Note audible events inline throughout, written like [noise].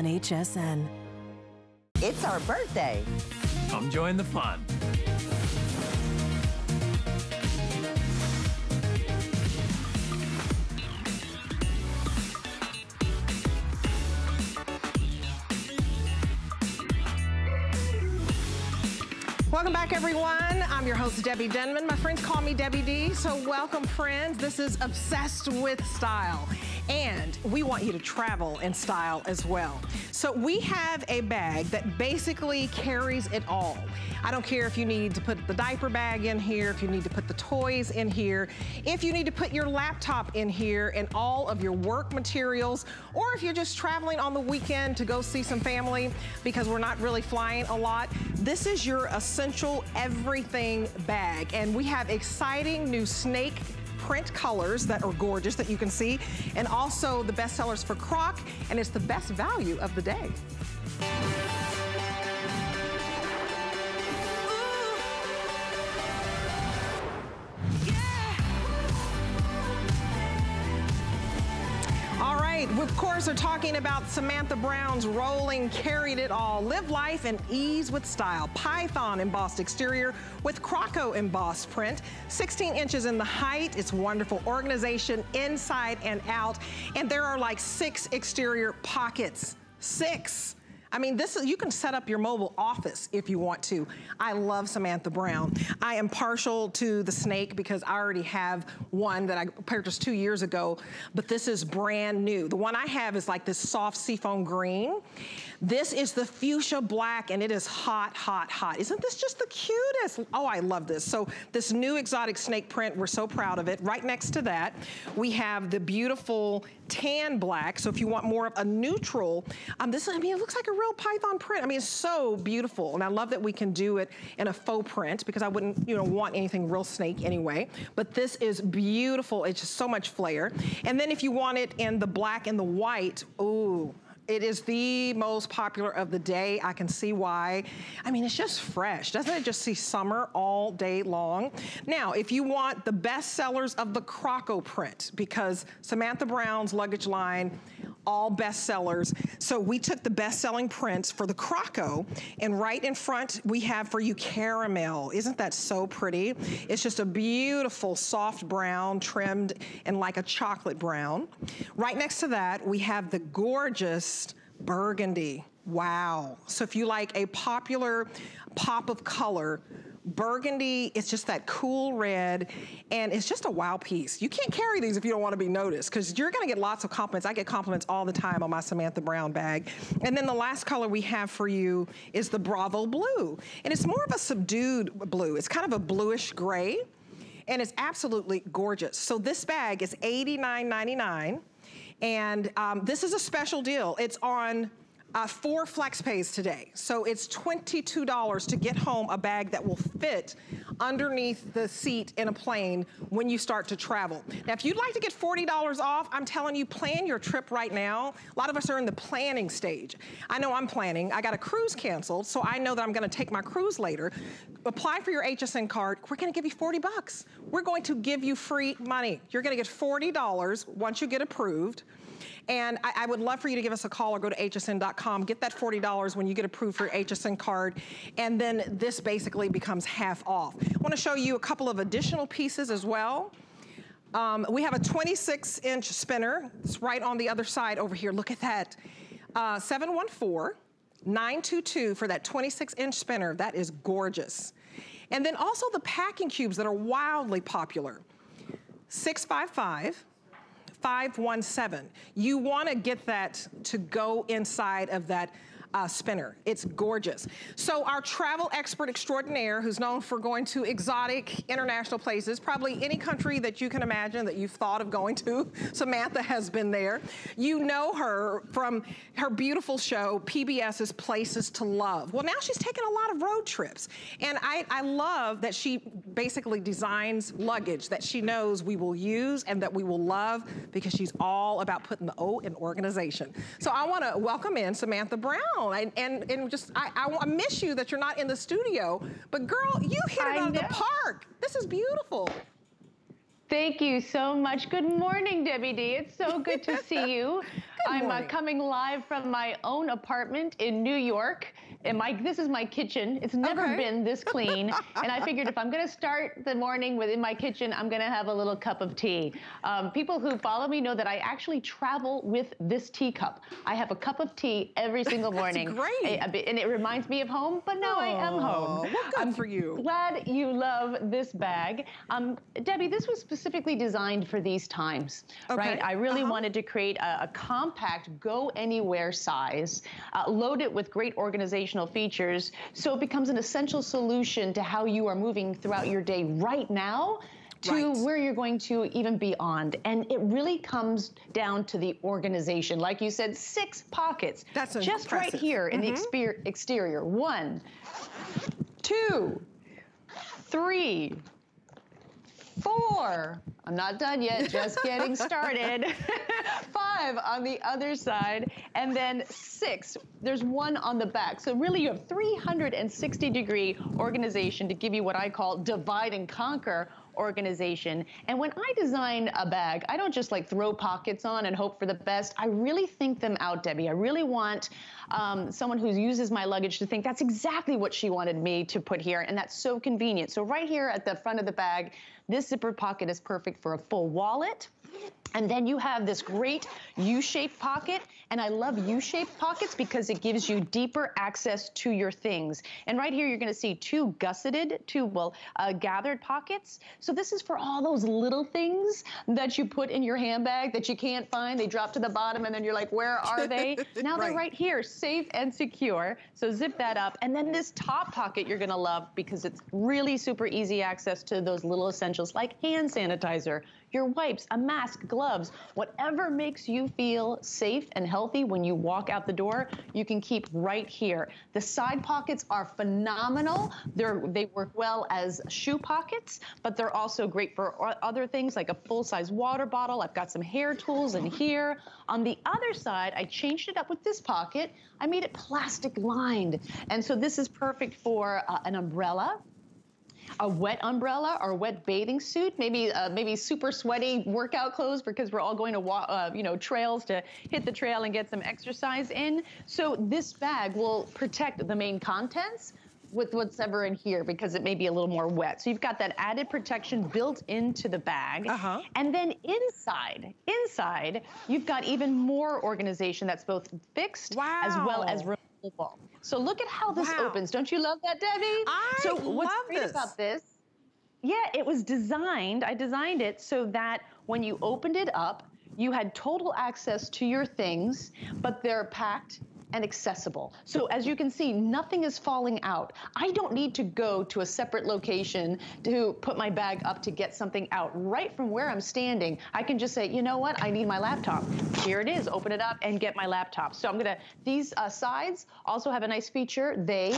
Paris on HSN. It's our birthday. Come join the fun. Welcome back, everyone. I'm your host, Debbie Denmon. My friends call me Debbie D, so welcome, friends. This is Obsessed with Style, and we want you to travel in style as well. So we have a bag that basically carries it all. I don't care if you need to put the diaper bag in here, if you need to put the toys in here, if you need to put your laptop in here and all of your work materials, or if you're just traveling on the weekend to go see some family because we're not really flying a lot, this is your essential everything bag. And we have exciting new snake print colors that are gorgeous that you can see, and also the best sellers for Croc, and it's the best value of the day. Right, we of course are talking about Samantha Brown's Rolling Carried It All. Live life and ease with style. Python embossed exterior with Croco embossed print. 16 inches in the height. It's wonderful organization inside and out. And there are like six exterior pockets. Six. I mean, this is, you can set up your mobile office if you want to. I love Samantha Brown. I am partial to the snake because I already have one that I purchased two years ago, but this is brand new. The one I have is like this soft seafoam green. This is the fuchsia black and it is hot, hot, hot. Isn't this just the cutest? Oh, I love this. So this new exotic snake print, we're so proud of it. Right next to that, we have the beautiful tan black. So if you want more of a neutral, um, this, I mean, it looks like a real python print. I mean, it's so beautiful. And I love that we can do it in a faux print because I wouldn't, you know, want anything real snake anyway. But this is beautiful. It's just so much flair. And then if you want it in the black and the white, ooh, it is the most popular of the day. I can see why. I mean, it's just fresh. Doesn't it just see summer all day long? Now, if you want the best sellers of the Croco print, because Samantha Brown's luggage line all bestsellers. So we took the best-selling prints for the Croco, and right in front, we have for you caramel. Isn't that so pretty? It's just a beautiful soft brown trimmed in like a chocolate brown. Right next to that, we have the gorgeous burgundy. Wow. So if you like a popular pop of color, burgundy, it's just that cool red, and it's just a wow piece. You can't carry these if you don't wanna be noticed, because you're gonna get lots of compliments. I get compliments all the time on my Samantha Brown bag. And then the last color we have for you is the Bravo Blue. And it's more of a subdued blue. It's kind of a bluish gray, and it's absolutely gorgeous. So this bag is $89.99, and um, this is a special deal. It's on uh, four flex pays today. So it's $22 to get home a bag that will fit underneath the seat in a plane when you start to travel. Now, if you'd like to get $40 off, I'm telling you, plan your trip right now. A lot of us are in the planning stage. I know I'm planning. I got a cruise canceled, so I know that I'm gonna take my cruise later. Apply for your HSN card. We're gonna give you 40 bucks. We're going to give you free money. You're gonna get $40 once you get approved. And I, I, would love for you to give us a call or go to hsn.com, get that $40 when you get approved for your HSN card, and then this basically becomes half off. I wanna show you a couple of additional pieces as well. Um, we have a 26 inch spinner. It's right on the other side over here. Look at that. Uh, 714 922 for that 26 inch spinner. That is gorgeous. And then also the packing cubes that are wildly popular. 655 517. You wanna get that to go inside of that uh, spinner. It's gorgeous. So our travel expert extraordinaire, who's known for going to exotic international places, probably any country that you can imagine that you've thought of going to, [laughs] Samantha has been there. You know her from her beautiful show, PBS's Places to Love. Well, now she's taken a lot of road trips. And I, I love that she basically designs luggage that she knows we will use and that we will love because she's all about putting the O in organization. So I wanna welcome in Samantha Brown and, and, and just, I, I, miss you that you're not in the studio, but girl, you hit it out of the park. This is beautiful. Thank you so much. Good morning, Debbie D. It's so good to [laughs] see you. I'm uh, coming live from my own apartment in New York. And my this is my kitchen. It's never okay. been this clean. and I figured if I'm going [laughs] to start the morning within my kitchen, I'm going to have a little cup of tea. Um, people who follow me know that I actually travel with this teacup. I have a cup of tea every [laughs] single morning. great. I, and it reminds me of home, but now I am home. Well, good I'm for you. Glad you love this bag. Um, Debbie, this was specifically designed for these times, okay. right? I really uh -huh. wanted to create a, a, compact, go anywhere size, uh, load it with great organizational features, so it becomes an essential solution to how you are moving throughout your day right now to right. where you're going to even beyond. And it really comes down to the organization. Like you said, six pockets. That's Just impressive. right here in mm -hmm. the mm-hmm. exterior. One, two, three, four. I'm not done yet, just getting started. [laughs] Five on the other side, and then six. There's one on the back. So really you have 360 degree organization to give you what I call divide and conquer organization. And when I design a bag, I don't just like throw pockets on and hope for the best. I really think them out, Debbie. I really want um, someone who uses my luggage to think that's exactly what she wanted me to put here. And that's so convenient. So right here at the front of the bag, this zipper pocket is perfect for a full wallet. And then you have this great U-shaped pocket. And I love U-shaped pockets because it gives you deeper access to your things. And right here, you're gonna see two gusseted, two, well, uh, gathered pockets. So this is for all those little things that you put in your handbag that you can't find. They drop to the bottom and then you're like, where are they? [laughs] now right. they're right here, safe and secure. So zip that up. And then this top pocket you're gonna love because it's really super easy access to those little essentials like hand sanitizer, your wipes, a mask, gloves, whatever makes you feel safe and healthy when you walk out the door, you can keep right here. The side pockets are phenomenal. They're, they work well as shoe pockets, but they're also great for other things like a full-size water bottle. I've got some hair tools in here. On the other side, I changed it up with this pocket. I made it plastic lined. And so this is perfect for uh, an umbrella, a wet umbrella or a wet bathing suit, maybe uh, maybe super sweaty workout clothes because we're all going to walk, uh, you know trails to hit the trail and get some exercise in. So this bag will protect the main contents with what's ever in here because it may be a little more wet. So you've got that added protection built into the bag. Uh-huh. And then inside, inside, you've got even more organization that's both fixed wow. as well as So look at how this wow. opens. Don't you love that, Debbie? I so what's love great this. about this? Yeah, it was designed, I designed it so that when you opened it up, you had total access to your things, but they're packed and accessible. So as you can see, nothing is falling out. I don't need to go to a separate location to put my bag up to get something out. Right from where I'm standing, I can just say, you know what, I need my laptop. Here it is, open it up and get my laptop. So I'm gonna, these uh, sides also have a nice feature. They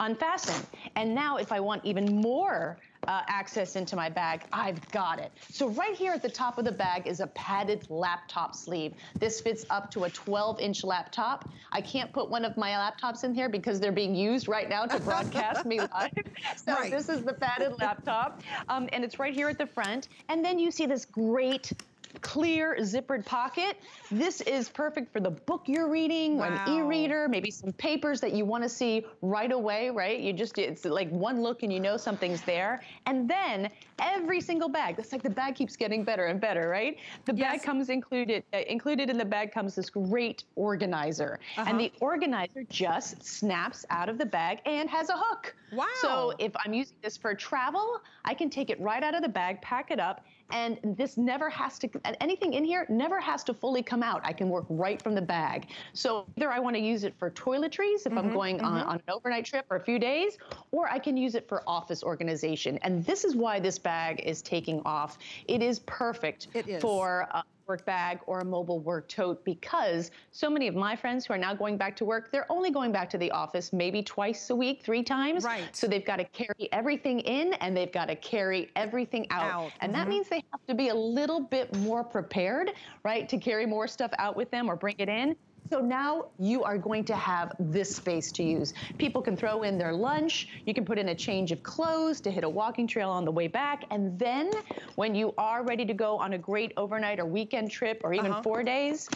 unfasten. And now if I want even more uh, access into my bag, I've got it. So right here at the top of the bag is a padded laptop sleeve. This fits up to a 12 inch laptop. I can't put one of my laptops in here because they're being used right now to broadcast me [laughs] live. So right. this is the padded laptop um, and it's right here at the front. And then you see this great clear zippered pocket. This is perfect for the book you're reading, wow. an e-reader, maybe some papers that you want to see right away, right? You just, it's like one look and you know something's there. And then every single bag, that's like the bag keeps getting better and better, right? The yes. bag comes included, uh, included in the bag comes this great organizer. Uh -huh. And the organizer just snaps out of the bag and has a hook. Wow. So if I'm using this for travel, I can take it right out of the bag, pack it up, and this never has to, anything in here never has to fully come out. I can work right from the bag. So either I want to use it for toiletries if mm -hmm, I'm mm-hmm, going mm -hmm. on, mm-hmm. on, an overnight trip or a few days, or I can use it for office organization. And this is why this bag is taking off. It is perfect it is. for uh, work bag or a mobile work tote because so many of my friends who are now going back to work, they're only going back to the office maybe twice a week, three times. Right. So they've got to carry everything in and they've got to carry everything out. out. And mm-hmm. that means they have to be a little bit more prepared, right, to carry more stuff out with them or bring it in. So now you are going to have this space to use. People can throw in their lunch, you can put in a change of clothes to hit a walking trail on the way back, and then when you are ready to go on a great overnight or weekend trip or even uh -huh. four days,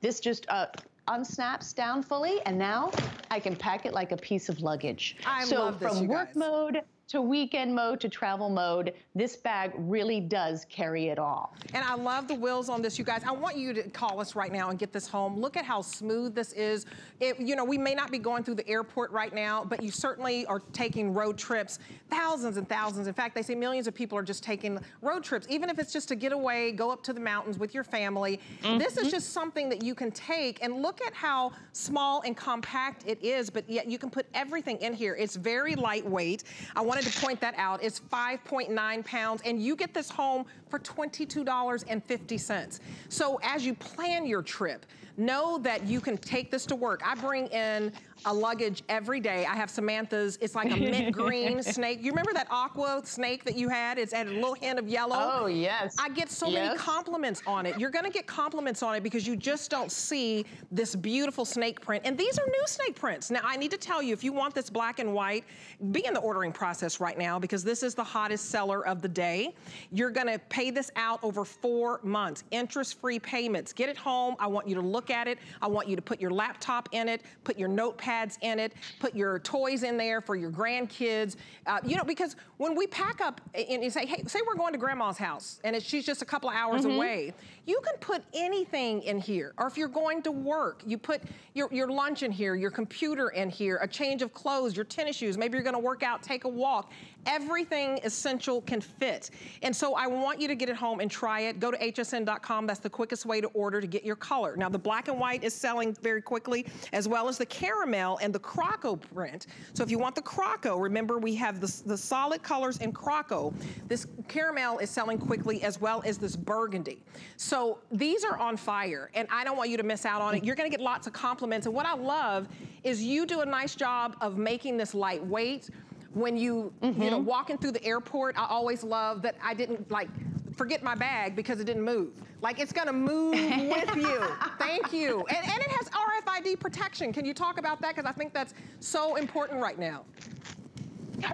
this just uh, unsnaps down fully, and now I can pack it like a piece of luggage. I so love this, from work guys. mode to weekend mode to travel mode, this bag really does carry it all. And I love the wheels on this, you guys. I want you to call us right now and get this home. Look at how smooth this is. It, you know, we may not be going through the airport right now, but you certainly are taking road trips, thousands and thousands. In fact, they say millions of people are just taking road trips, even if it's just to get away, go up to the mountains with your family. Mm -hmm. This is just something that you can take and look at how small and compact it is, but yet you can put everything in here. It's very lightweight. I want wanted to point that out. It's 5.9 pounds, and you get this home for $22.50. So as you plan your trip, know that you can take this to work. I bring in a luggage every day. I have Samantha's, it's like a mint [laughs] green snake. You remember that aqua snake that you had? It's had a little hint of yellow. Oh, yes. I get so yes. many compliments on it. You're gonna get compliments on it because you just don't see this beautiful snake print. And these are new snake prints. Now, I need to tell you, if you want this black and white, be in the ordering process right now because this is the hottest seller of the day. You're gonna pay this out over four months, interest-free payments. Get it home. I want you to look at it. I want you to put your laptop in it, put your notepads in it, put your toys in there for your grandkids. Uh, you know, because when we pack up and you say, hey, say we're going to grandma's house and she's just a couple of hours mm -hmm. away, you can put anything in here. Or if you're going to work, you put your, your lunch in here, your computer in here, a change of clothes, your tennis shoes, maybe you're gonna work out, take a walk. Everything essential can fit. And so I want you to get it home and try it. Go to hsn.com. That's the quickest way to order to get your color. Now, the black and white is selling very quickly, as well as the caramel and the Croco print. So if you want the Croco, remember we have the, the solid colors in Croco. This caramel is selling quickly as well as this burgundy. So these are on fire and I don't want you to miss out on it. You're gonna get lots of compliments. And what I love is you do a nice job of making this lightweight when you, mm -hmm. you know, mm-hmm. walking through the airport, I always love that I didn't like forget my bag because it didn't move. Like it's gonna move with [laughs] you. Thank you. And, and it has RFID protection. Can you talk about that? Because I think that's so important right now.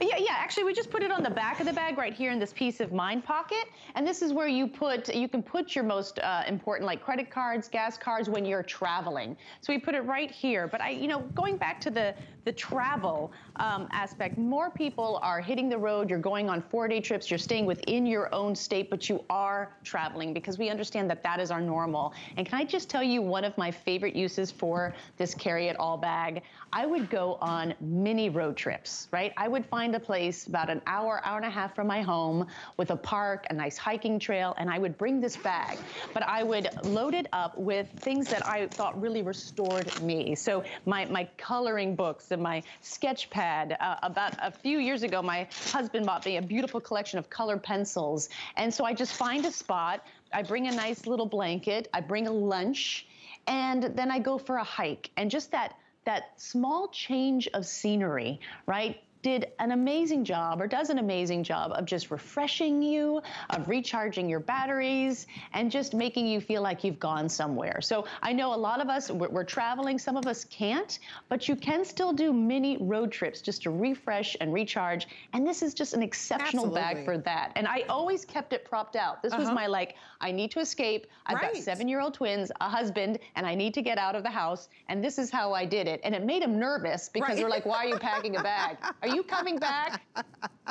Yeah, yeah, actually we just put it on the back of the bag right here in this peace of mind pocket. And this is where you put, you can put your most uh, important like credit cards, gas cards when you're traveling. So we put it right here. But I, you know, going back to the, the travel um, aspect, more people are hitting the road, you're going on four day trips, you're staying within your own state, but you are traveling because we understand that that is our normal. And can I just tell you one of my favorite uses for this carry it all bag? I would go on mini road trips, right? I would find a place about an hour, hour and a half from my home with a park, a nice hiking trail, and I would bring this bag. But I would load it up with things that I thought really restored me. So my, my coloring books and my sketch pad. Uh, about a few years ago, my husband bought me a beautiful collection of color pencils. And so I just find a spot, I bring a nice little blanket, I bring a lunch, and then I go for a hike. And just that that small change of scenery, right? Did an amazing job or does an amazing job of just refreshing you, of recharging your batteries, and just making you feel like you've gone somewhere. So I know a lot of us, we're, we're traveling, some of us can't, but you can still do mini road trips just to refresh and recharge. And this is just an exceptional Absolutely. bag for that. And I always kept it propped out. This uh -huh. was uh-huh. my like, I need to escape. I've right. got seven-year-old twins, a husband, and I need to get out of the house. And this is how I did it. And it made them nervous because right. they're like, why are you packing a bag? [laughs] Are you coming back?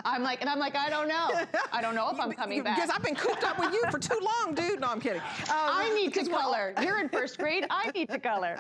I'm like, and I'm like, I don't know. I don't know if I'm coming back. Because I've been cooped up with you for too long, dude. No, I'm kidding. Um, I need to color. You're in first grade. I need to color.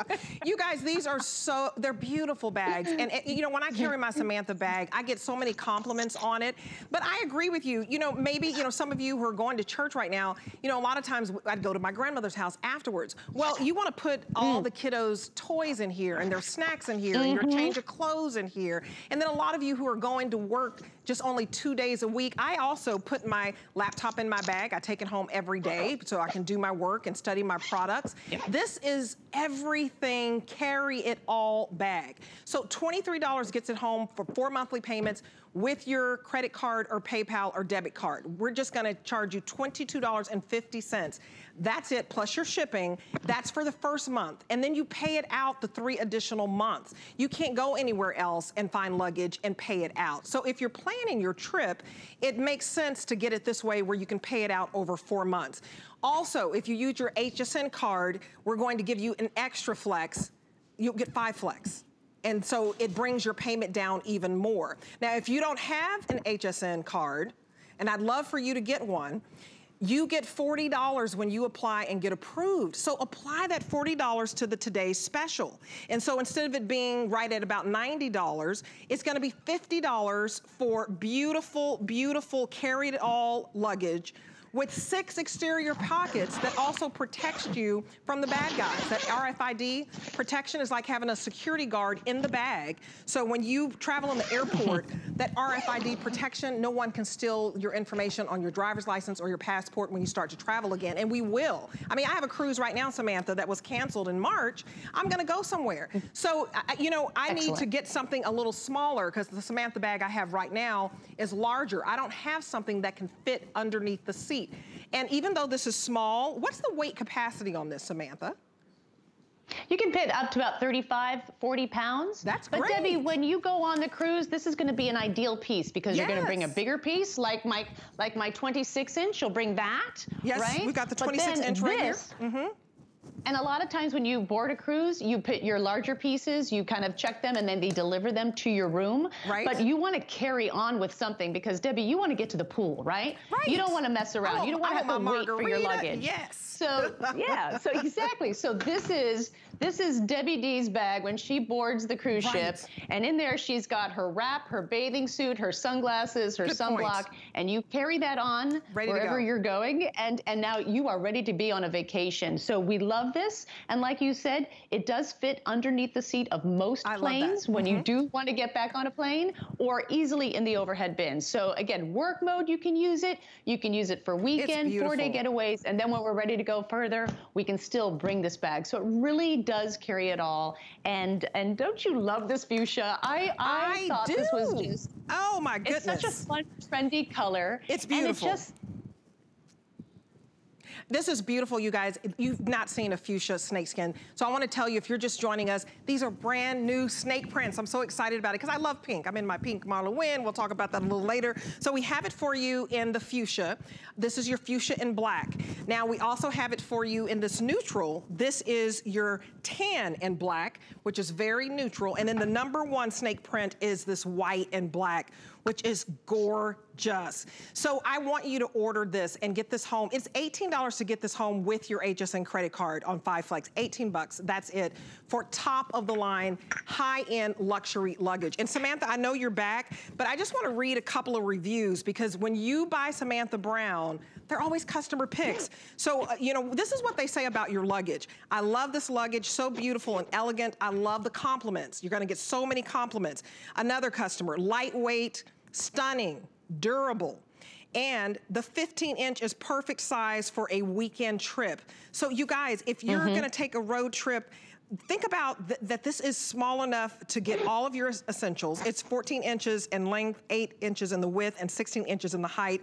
[laughs] you guys, these are so, they're beautiful bags. And, and, you know, when I carry my Samantha bag, I get so many compliments on it. But I agree with you. You know, maybe, you know, some of you who are going to church right now, you know, a lot of times I'd go to my grandmother's house afterwards. Well, you want to put all mm. the kiddos' toys in here and their snacks in here mm -hmm. and your mm-hmm. change of clothes in here. And then a lot of you who are going to work just only two days a week, I also put my laptop in my bag. I take it home every day so I can do my work and study my products. This is everything, carry it all bag. So $23 gets it home for four monthly payments with your credit card or PayPal or debit card. We're just gonna charge you $22.50. That's it, plus your shipping. That's for the first month. And then you pay it out the three additional months. You can't go anywhere else and find luggage and pay it out. So if you're planning your trip, it makes sense to get it this way where you can pay it out over four months. Also, if you use your HSN card, we're going to give you an extra flex. You'll get five flex. And so it brings your payment down even more. Now, if you don't have an HSN card, and I'd love for you to get one, you get $40 when you apply and get approved. So apply that $40 to the today's special. And so instead of it being right at about $90, it's gonna be $50 for beautiful, beautiful carry it all luggage with six exterior pockets that also protects you from the bad guys. That RFID protection is like having a security guard in the bag. So when you travel in the airport, [laughs] that RFID protection, no one can steal your information on your driver's license or your passport when you start to travel again, and we will. I mean, I have a cruise right now, Samantha, that was canceled in March. I'm gonna go somewhere. So, you know, I Excellent. need to get something a little smaller because the Samantha bag I have right now is larger. I don't have something that can fit underneath the seat feet. And even though this is small, what's the weight capacity on this, Samantha? You can fit up to about 35, 40 pounds. That's great. But Debbie, when you go on the cruise, this is gonna be an ideal piece because yes. you're gonna bring a bigger piece like my like my 26 inch, you'll bring that, yes, right? we've got the 26 inch right this, here. Mm -hmm. And a lot of times when you board a cruise, you put your larger pieces, you kind of check them and then they deliver them to your room. Right. But you want to carry on with something because Debbie, you want to get to the pool, right? Right. You don't want to mess around. Oh, you don't want to have to wait for your luggage. Yes. So yeah, so [laughs] exactly. So this is this is Debbie D's bag when she boards the cruise right. ship, and in there she's got her wrap, her bathing suit, her sunglasses, her Good sunblock, point. and you carry that on ready wherever go. you're going, and and now you are ready to be on a vacation. So we love this, and like you said, it does fit underneath the seat of most I planes when mm-hmm. you do want to get back on a plane, or easily in the overhead bin. So again, work mode you can use it. You can use it for weekend, four day getaways, and then when we're ready to go further, we can still bring this bag. So it really does carry it all. And and don't you love this fuchsia? I I, I thought do. this was just oh my goodness. It's such a fun, trendy color. It's beautiful. And it just this is beautiful, you guys. You've not seen a fuchsia snakeskin. So I wanna tell you, if you're just joining us, these are brand new snake prints. I'm so excited about it because I love pink. I'm in my pink Marla Wynne. We'll talk about that a little later. So we have it for you in the fuchsia. This is your fuchsia in black. Now we also have it for you in this neutral. This is your tan in black, which is very neutral. And then the number one snake print is this white and black, which is gorgeous. So I want you to order this and get this home. It's $18 to get this home with your HSN credit card on Five Flex. 18 bucks, that's it. For top of the line, high-end luxury luggage. And Samantha, I know you're back, but I just wanna read a couple of reviews because when you buy Samantha Brown, they're always customer picks. So, uh, you know, this is what they say about your luggage. I love this luggage, so beautiful and elegant. I love the compliments. You're gonna get so many compliments. Another customer, lightweight, stunning, durable. And the 15 inch is perfect size for a weekend trip. So you guys, if you're mm -hmm. gonna take a road trip, think about th that this is small enough to get all of your essentials. It's 14 inches in length, eight inches in the width, and 16 inches in the height.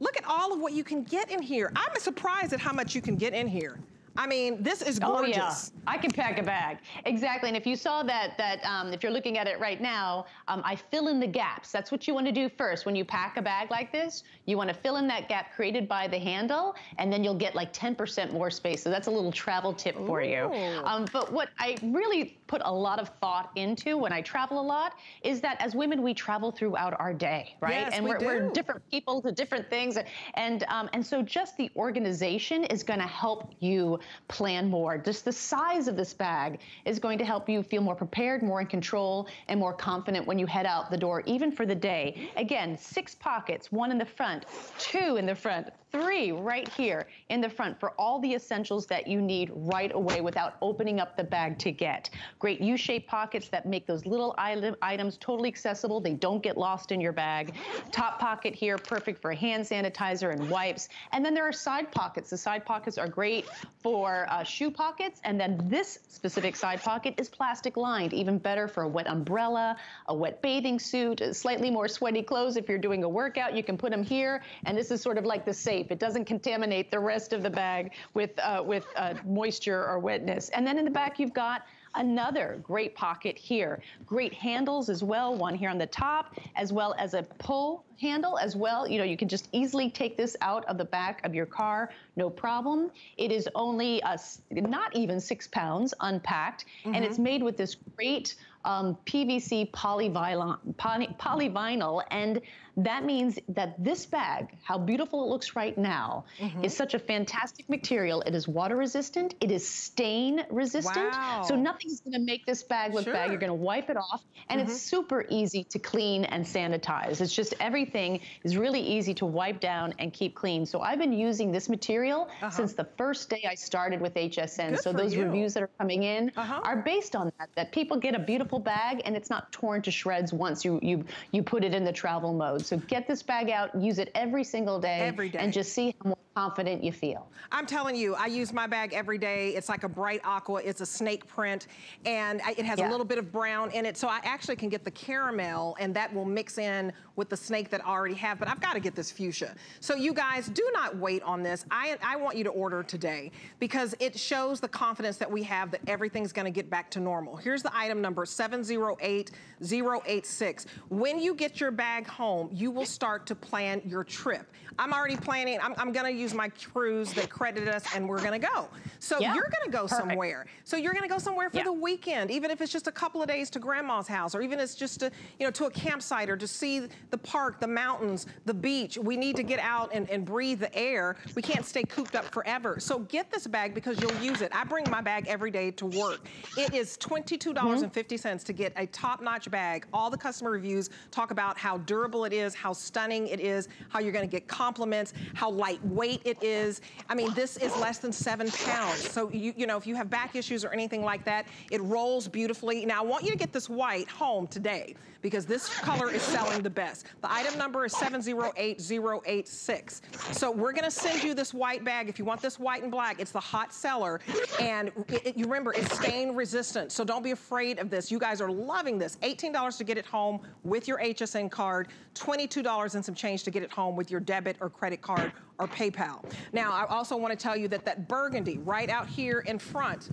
Look at all of what you can get in here. I'm surprised at how much you can get in here. I mean, this is gorgeous. Oh, yeah. I can pack a bag. Exactly. And if you saw that, that um, if you're looking at it right now, um, I fill in the gaps. That's what you want to do first. When you pack a bag like this, you want to fill in that gap created by the handle, and then you'll get like 10% more space. So that's a little travel tip for Ooh. you. Um, but what I really put a lot of thought into when I travel a lot is that as women, we travel throughout our day, right? Yes, and we we're different people to different things. And, um, and so just the organization is going to help you plan more. Just the size of this bag is going to help you feel more prepared, more in control, and more confident when you head out the door, even for the day. Again, six pockets, one in the front, two in the front, three right here in the front for all the essentials that you need right away without opening up the bag to get. Great U-shaped pockets that make those little items totally accessible. They don't get lost in your bag. Top pocket here, perfect for hand sanitizer and wipes. And then there are side pockets. The side pockets are great for uh, shoe pockets. And then this specific side pocket is plastic lined, even better for a wet umbrella, a wet bathing suit, slightly more sweaty clothes. If you're doing a workout, you can put them here. And this is sort of like the safe. It doesn't contaminate the rest of the bag with, uh, with uh, moisture or wetness. And then in the back, you've got Another great pocket here. Great handles as well, one here on the top, as well as a pull handle as well. You know, you can just easily take this out of the back of your car, no problem. It is only uh, not even six pounds unpacked, mm -hmm. and it's mm-hmm. made with this great um, PVC polyvinyl, poly, polyvinyl, and that means that this bag, how beautiful it looks right now, mm-hmm. is such a fantastic material. It is water resistant. It is stain resistant. Wow. So nothing's going to make this bag look sure. bad. You're going to wipe it off, and mm-hmm. it's super easy to clean and sanitize. It's just everything is really easy to wipe down and keep clean. So I've been using this material uh-huh. since the first day I started with HSN. Good so those you. reviews that are coming in uh-huh. are based on that. That people get a beautiful bag and it's not torn to shreds once you you you put it in the travel mode. So get this bag out, use it every single day. Every day. And just see how confident you feel. I'm telling you, I use my bag every day. It's like a bright aqua. It's a snake print, and it has yeah. a little bit of brown in it, so I actually can get the caramel, and that will mix in with the snake that I already have, but I've got to get this fuchsia. So you guys, do not wait on this. I, I want you to order today because it shows the confidence that we have that everything's going to get back to normal. Here's the item number, 708086. When you get your bag home, you will start to plan your trip. I'm already planning, I'm, I'm going to use use my cruise that credited us and we're gonna go. So yeah. you're gonna go Perfect. somewhere. So you're gonna go somewhere for yeah. the weekend, even if it's just a couple of days to grandma's house, or even it's just to, you know, to a campsite or to see the park, the mountains, the beach. We need to get out and, and breathe the air. We can't stay cooped up forever. So get this bag because you'll use it. I bring my bag every day to work. It is $22.50 mm -hmm. to get a top-notch bag. All the customer reviews talk about how durable it is, how stunning it is, how you're gonna get compliments, how lightweight weight it is. I mean, this is less than seven pounds. So, you, you know, if you have back issues or anything like that, it rolls beautifully. Now, I want you to get this white home today because this color is selling the best. The item number is 708086. So we're gonna send you this white bag. If you want this white and black, it's the hot seller. And it, it, you remember, it's stain resistant. So don't be afraid of this. You guys are loving this. $18 to get it home with your HSN card, $22 and some change to get it home with your debit or credit card or PayPal. Now, I also wanna tell you that that burgundy right out here in front,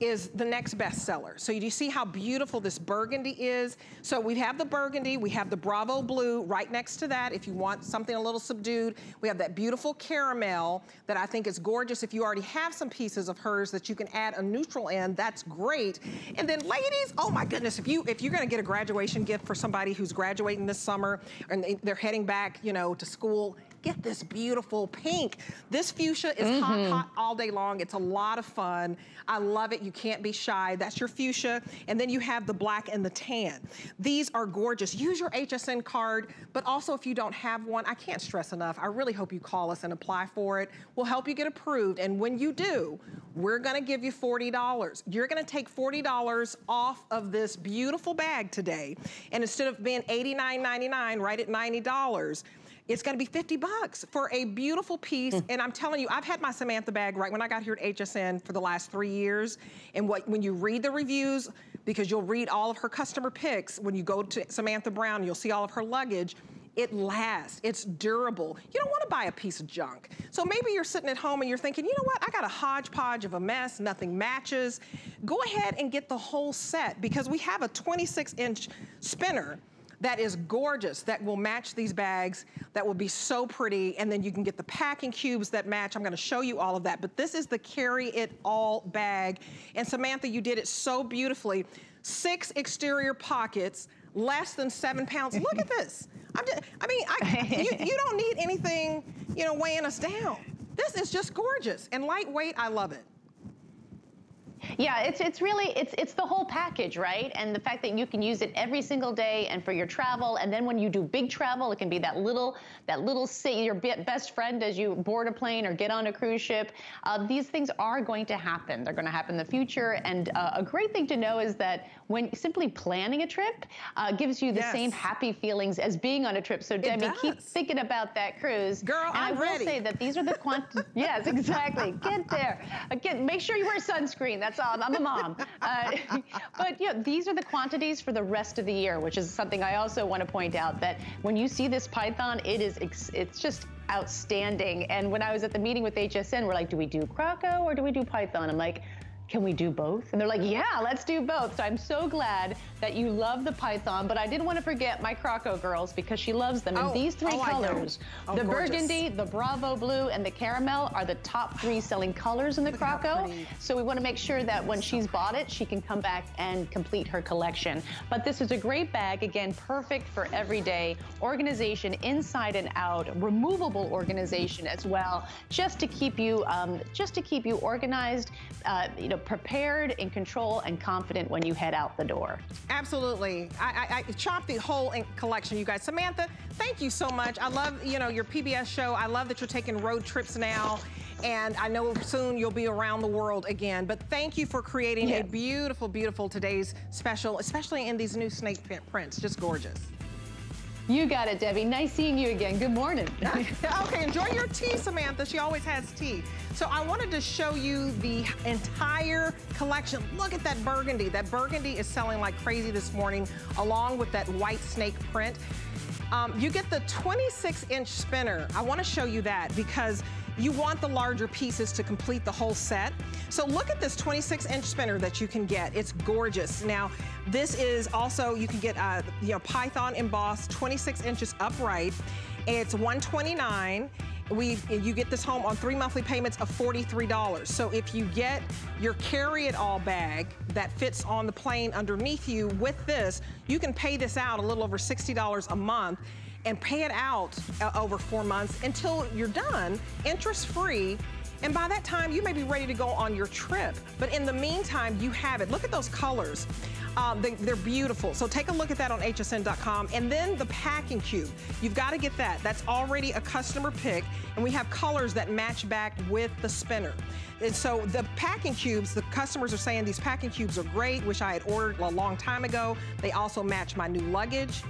is the next bestseller. So you see how beautiful this burgundy is? So we have the burgundy, we have the Bravo blue right next to that if you want something a little subdued. We have that beautiful caramel that I think is gorgeous. If you already have some pieces of hers that you can add a neutral in, that's great. And then ladies, oh my goodness, if, you, if you're gonna get a graduation gift for somebody who's graduating this summer and they're heading back, you know, to school, get this beautiful pink. This fuchsia is mm -hmm. hot, mm-hmm. hot all day long. It's a lot of fun. I love it. You can't be shy. That's your fuchsia. And then you have the black and the tan. These are gorgeous. Use your HSN card, but also if you don't have one, I can't stress enough. I really hope you call us and apply for it. We'll help you get approved. And when you do, we're gonna give you $40. You're gonna take $40 off of this beautiful bag today. And instead of being $89.99, right at $90, it's gonna be 50 bucks for a beautiful piece. Mm. And I'm telling you, I've had my Samantha bag right when I got here at HSN for the last three years. And what when you read the reviews, because you'll read all of her customer picks, when you go to Samantha Brown, you'll see all of her luggage, it lasts, it's durable. You don't wanna buy a piece of junk. So maybe you're sitting at home and you're thinking, you know what, I got a hodgepodge of a mess, nothing matches. Go ahead and get the whole set because we have a 26 inch spinner that is gorgeous, that will match these bags, that will be so pretty, and then you can get the packing cubes that match. I'm gonna show you all of that, but this is the carry it all bag. And Samantha, you did it so beautifully. Six exterior pockets, less than seven pounds. Look at this. I'm just, I mean, I, you, [laughs] you don't need anything, you know, weighing us down. This is just gorgeous and lightweight. I love it. Yeah, it's it's really it's it's the whole package, right? And the fact that you can use it every single day and for your travel, and then when you do big travel, it can be that little that little your best friend as you board a plane or get on a cruise ship. Uh, these things are going to happen. They're going to happen in the future. And uh, a great thing to know is that when simply planning a trip uh, gives you the yes. same happy feelings as being on a trip. So Debbie, keep thinking about that cruise. Girl, and I'm I will ready. say that these are the quantities. [laughs] yes, exactly. Get there. Again, make sure you wear sunscreen. That's I'm a mom. Uh, [laughs] but know these are the quantities for the rest of the year, which is something I also want to point out that when you see this python, it is it's just outstanding. And when I was at the meeting with HSN, we're like, do we do Croco or do we do Python? I'm like, can we do both? And they're like, yeah, let's do both. So I'm so glad that you love the Python, but I didn't want to forget my Croco girls because she loves them. And oh, these three oh, colors, oh, the gorgeous. burgundy, the Bravo blue, and the caramel are the top three selling colors in the Look Croco. So we want to make sure that when she's bought it, she can come back and complete her collection. But this is a great bag, again, perfect for everyday organization inside and out, removable organization as well, just to keep you, um, just to keep you organized, uh, you know, know, prepared, in control, and confident when you head out the door. Absolutely. I, I, I chopped the whole collection, you guys. Samantha, thank you so much. I love, you know, your PBS show. I love that you're taking road trips now and I know soon you'll be around the world again. But thank you for creating yes. a beautiful, beautiful today's special, especially in these new snake prints. Just gorgeous. You got it, Debbie. Nice seeing you again. Good morning. [laughs] okay, enjoy your tea, Samantha. She always has tea. So I wanted to show you the entire collection. Look at that burgundy. That burgundy is selling like crazy this morning, along with that white snake print. Um, you get the 26 inch spinner. I wanna show you that because you want the larger pieces to complete the whole set. So look at this 26 inch spinner that you can get. It's gorgeous. Now, this is also, you can get, uh, you know, Python embossed 26 inches upright. It's 129 we you get this home on three monthly payments of $43. So if you get your carry it all bag that fits on the plane underneath you with this, you can pay this out a little over $60 a month and pay it out uh, over four months until you're done, interest free. And by that time, you may be ready to go on your trip. But in the meantime, you have it. Look at those colors. Um, they, are beautiful. So take a look at that on hsn.com. And then the packing cube. You've got to get that. That's already a customer pick. And we have colors that match back with the spinner. And so the packing cubes, the customers are saying these packing cubes are great. Wish I had ordered a long time ago. They also match my new luggage.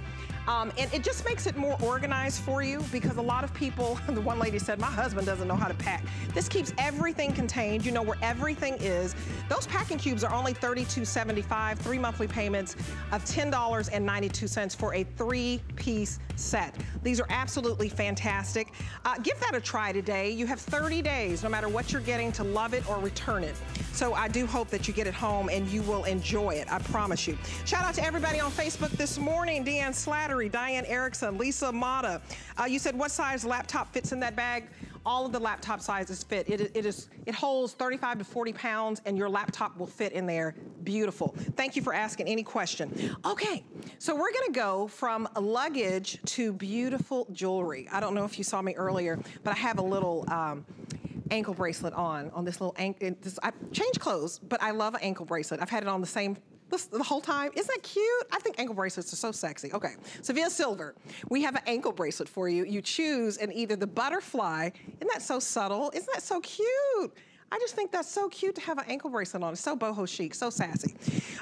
Um, and it just makes it more organized for you because a lot of people, [laughs] the one lady said, my husband doesn't know how to pack. This keeps everything contained. You know where everything is. Those packing cubes are only $32.75, three monthly payments of $10.92 for a three-piece set. These are absolutely fantastic. Uh, give that a try today. You have 30 days, no matter what you're getting, to love it or return it. So I do hope that you get it home and you will enjoy it. I promise you. Shout out to everybody on Facebook this morning. Deanne Slatter Diane Erickson, Lisa Mata. Uh, you said what size laptop fits in that bag? All of the laptop sizes fit. It, it, is, it holds 35 to 40 pounds and your laptop will fit in there. Beautiful. Thank you for asking any question. Okay, so we're gonna go from luggage to beautiful jewelry. I don't know if you saw me earlier, but I have a little, um, ankle bracelet on, on this little ankle. I change clothes, but I love an ankle bracelet. I've had it on the same the whole time. Isn't that cute? I think ankle bracelets are so sexy. Okay, Sevilla Silver, we have an ankle bracelet for you. You choose and either the butterfly, isn't that so subtle? Isn't that so cute? I just think that's so cute to have an ankle bracelet on. It's so boho chic, so sassy.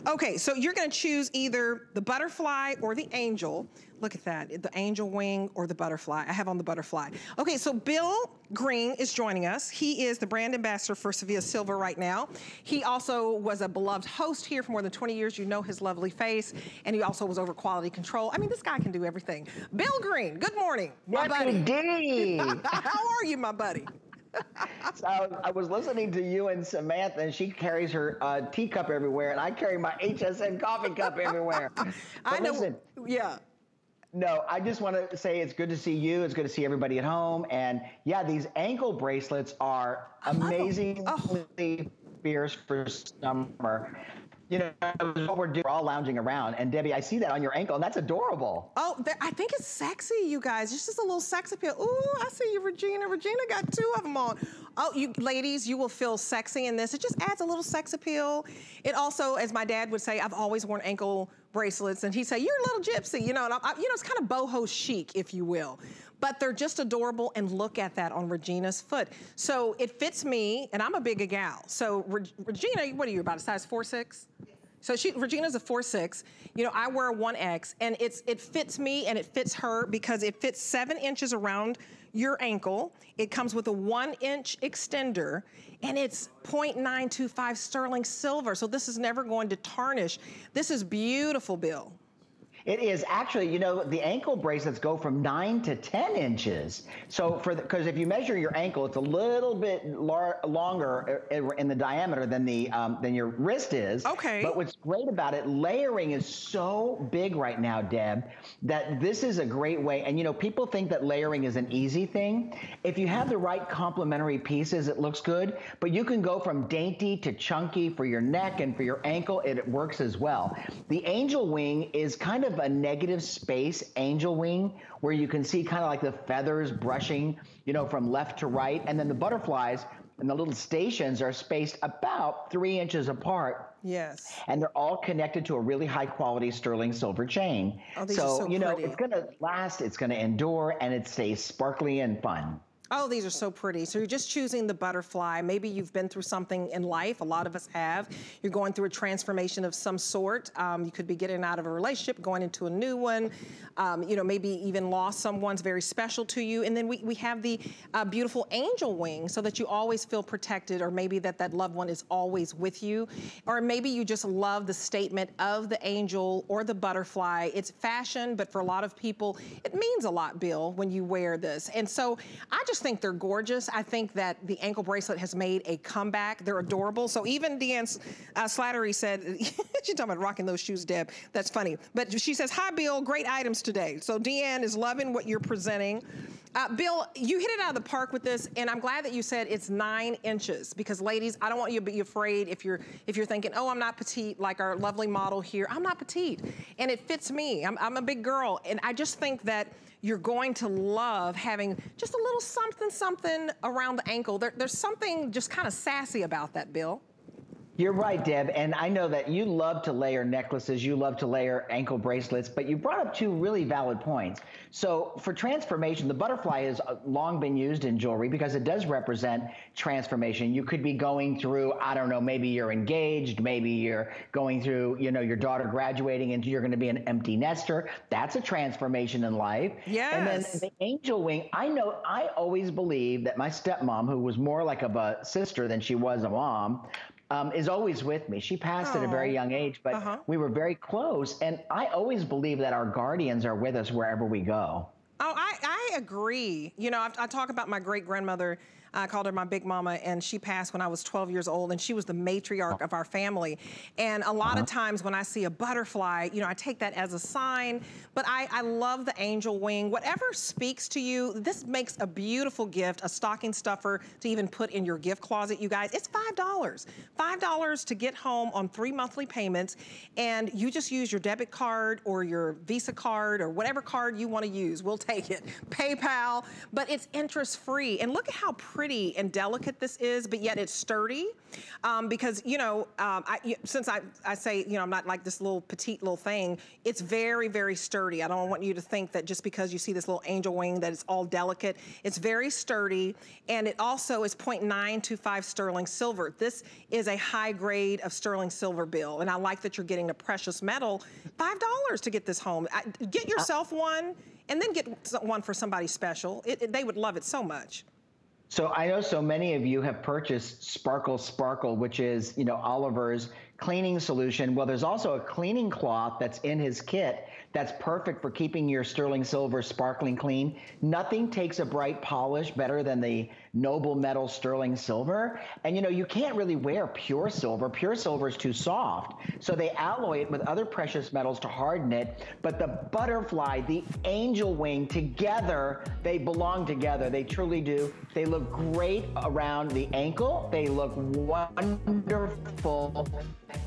Okay, so you're gonna choose either the butterfly or the angel. Look at that, the angel wing or the butterfly. I have on the butterfly. Okay, so Bill Green is joining us. He is the brand ambassador for Sevilla Silver right now. He also was a beloved host here for more than 20 years. You know his lovely face. And he also was over quality control. I mean, this guy can do everything. Bill Green, good morning, my buddy. [laughs] How are you, my buddy? [laughs] so I was listening to you and Samantha, and she carries her uh, teacup everywhere, and I carry my HSN coffee cup everywhere. [laughs] I know. Listen, yeah. No, I just want to say it's good to see you. It's good to see everybody at home. And yeah, these ankle bracelets are amazingly oh. fierce for summer. You know, what we're doing, we're all lounging around. And Debbie, I see that on your ankle, and that's adorable. Oh, I think it's sexy, you guys. It's just a little sex appeal. Ooh, I see you, Regina. Regina got two of them on. Oh, you ladies, you will feel sexy in this. It just adds a little sex appeal. It also, as my dad would say, I've always worn ankle bracelets, and he'd say, "You're a little gypsy," you know. And I, you know, it's kind of boho chic, if you will. But they're just adorable, and look at that on Regina's foot. So it fits me, and I'm a big gal. So Regina, what are you about a size four six? So she, Regina's a four six. You know, I wear a 1X, and it's it fits me and it fits her because it fits seven inches around your ankle. It comes with a one inch extender and it's 0.925 sterling silver. So this is never going to tarnish. This is beautiful, Bill. It is actually, you know, the ankle bracelets go from nine to 10 inches. So for because if you measure your ankle, it's a little bit lar- longer uh, in the diameter than the um, than your wrist is. Okay. But what's great about it, layering is so big right now, Deb, that this is a great way. And you know, people think that layering is an easy thing. If you have the right complementary pieces, it looks good. But you can go from dainty to chunky for your neck and for your ankle. It works as well. The angel wing is kind of of a negative space angel wing where you can see kind of like the feathers brushing, you know, from left to right. And then the butterflies and the little stations are spaced about three inches apart. Yes. And they're all connected to a really high quality sterling silver chain. Oh, these so, are so you know, pretty. it's going to last, it's going to endure, and it stays sparkly and fun. Oh, these are so pretty. So you're just choosing the butterfly. Maybe you've been through something in life. A lot of us have. You're going through a transformation of some sort. Um, you could be getting out of a relationship, going into a new one. Um, you know, maybe even lost someone's very special to you. And then we, we have the uh, beautiful angel wing so that you always feel protected or maybe that that loved one is always with you. Or maybe you just love the statement of the angel or the butterfly. It's fashion, but for a lot of people, it means a lot, Bill, when you wear this. And so I just think they're gorgeous. I think that the ankle bracelet has made a comeback. They're adorable. So even Deanne uh, Slattery said, [laughs] she's talking about rocking those shoes, Deb. That's funny. But she says, hi, Bill, great items today. So Deanne is loving what you're presenting. Uh, Bill, you hit it out of the park with this, and I'm glad that you said it's nine inches because, ladies, I don't want you to be afraid if you're if you're thinking, oh, I'm not petite like our lovely model here. I'm not petite, and it fits me. I'm, I'm a big girl, and I just think that you're going to love having just a little something, something around the ankle. There, there's something just kind of sassy about that, Bill. You're right, Deb. And I know that you love to layer necklaces, you love to layer ankle bracelets, but you brought up two really valid points. So, for transformation, the butterfly has uh, long been used in jewelry because it does represent transformation. You could be going through, I don't know, maybe you're engaged, maybe you're going through, you know, your daughter graduating and you're going to be an empty nester. That's a transformation in life. Yes. And then the angel wing, I know, I always believe that my stepmom, who was more like of a sister than she was a mom, um, is always with me. She passed at a very young age, but uh-huh. we were very close. And I always believe that our guardians are with us wherever we go. Oh, I, I agree. You know, I, I talk about my great grandmother I called her my big mama, and she passed when I was 12 years old, and she was the matriarch of our family. And a lot uh-huh. of times when I see a butterfly, you know, I take that as a sign, but I, I love the angel wing. Whatever speaks to you, this makes a beautiful gift, a stocking stuffer to even put in your gift closet, you guys. It's $5. $5 to get home on three monthly payments, and you just use your debit card or your Visa card or whatever card you want to use. We'll take it. [laughs] PayPal, but it's interest free. And look at how pretty pretty and delicate this is, but yet it's sturdy. Um, because, you know, um, I, since I, I say, you know, I'm not like this little petite little thing, it's very, very sturdy. I don't want you to think that just because you see this little angel wing that it's all delicate. It's very sturdy, and it also is 0.925 sterling silver. This is a high grade of sterling silver bill, and I like that you're getting a precious metal. $5 to get this home. I, get yourself one, and then get one for somebody special. It, it, they would love it so much. So I know so many of you have purchased Sparkle Sparkle, which is, you know, Oliver's cleaning solution. Well, there's also a cleaning cloth that's in his kit that's perfect for keeping your sterling silver sparkling clean. Nothing takes a bright polish better than the noble metal sterling silver. And you know, you can't really wear pure silver. Pure silver is too soft. So they alloy it with other precious metals to harden it. But the butterfly, the angel wing, together, they belong together. They truly do. They look great around the ankle. They look wonderful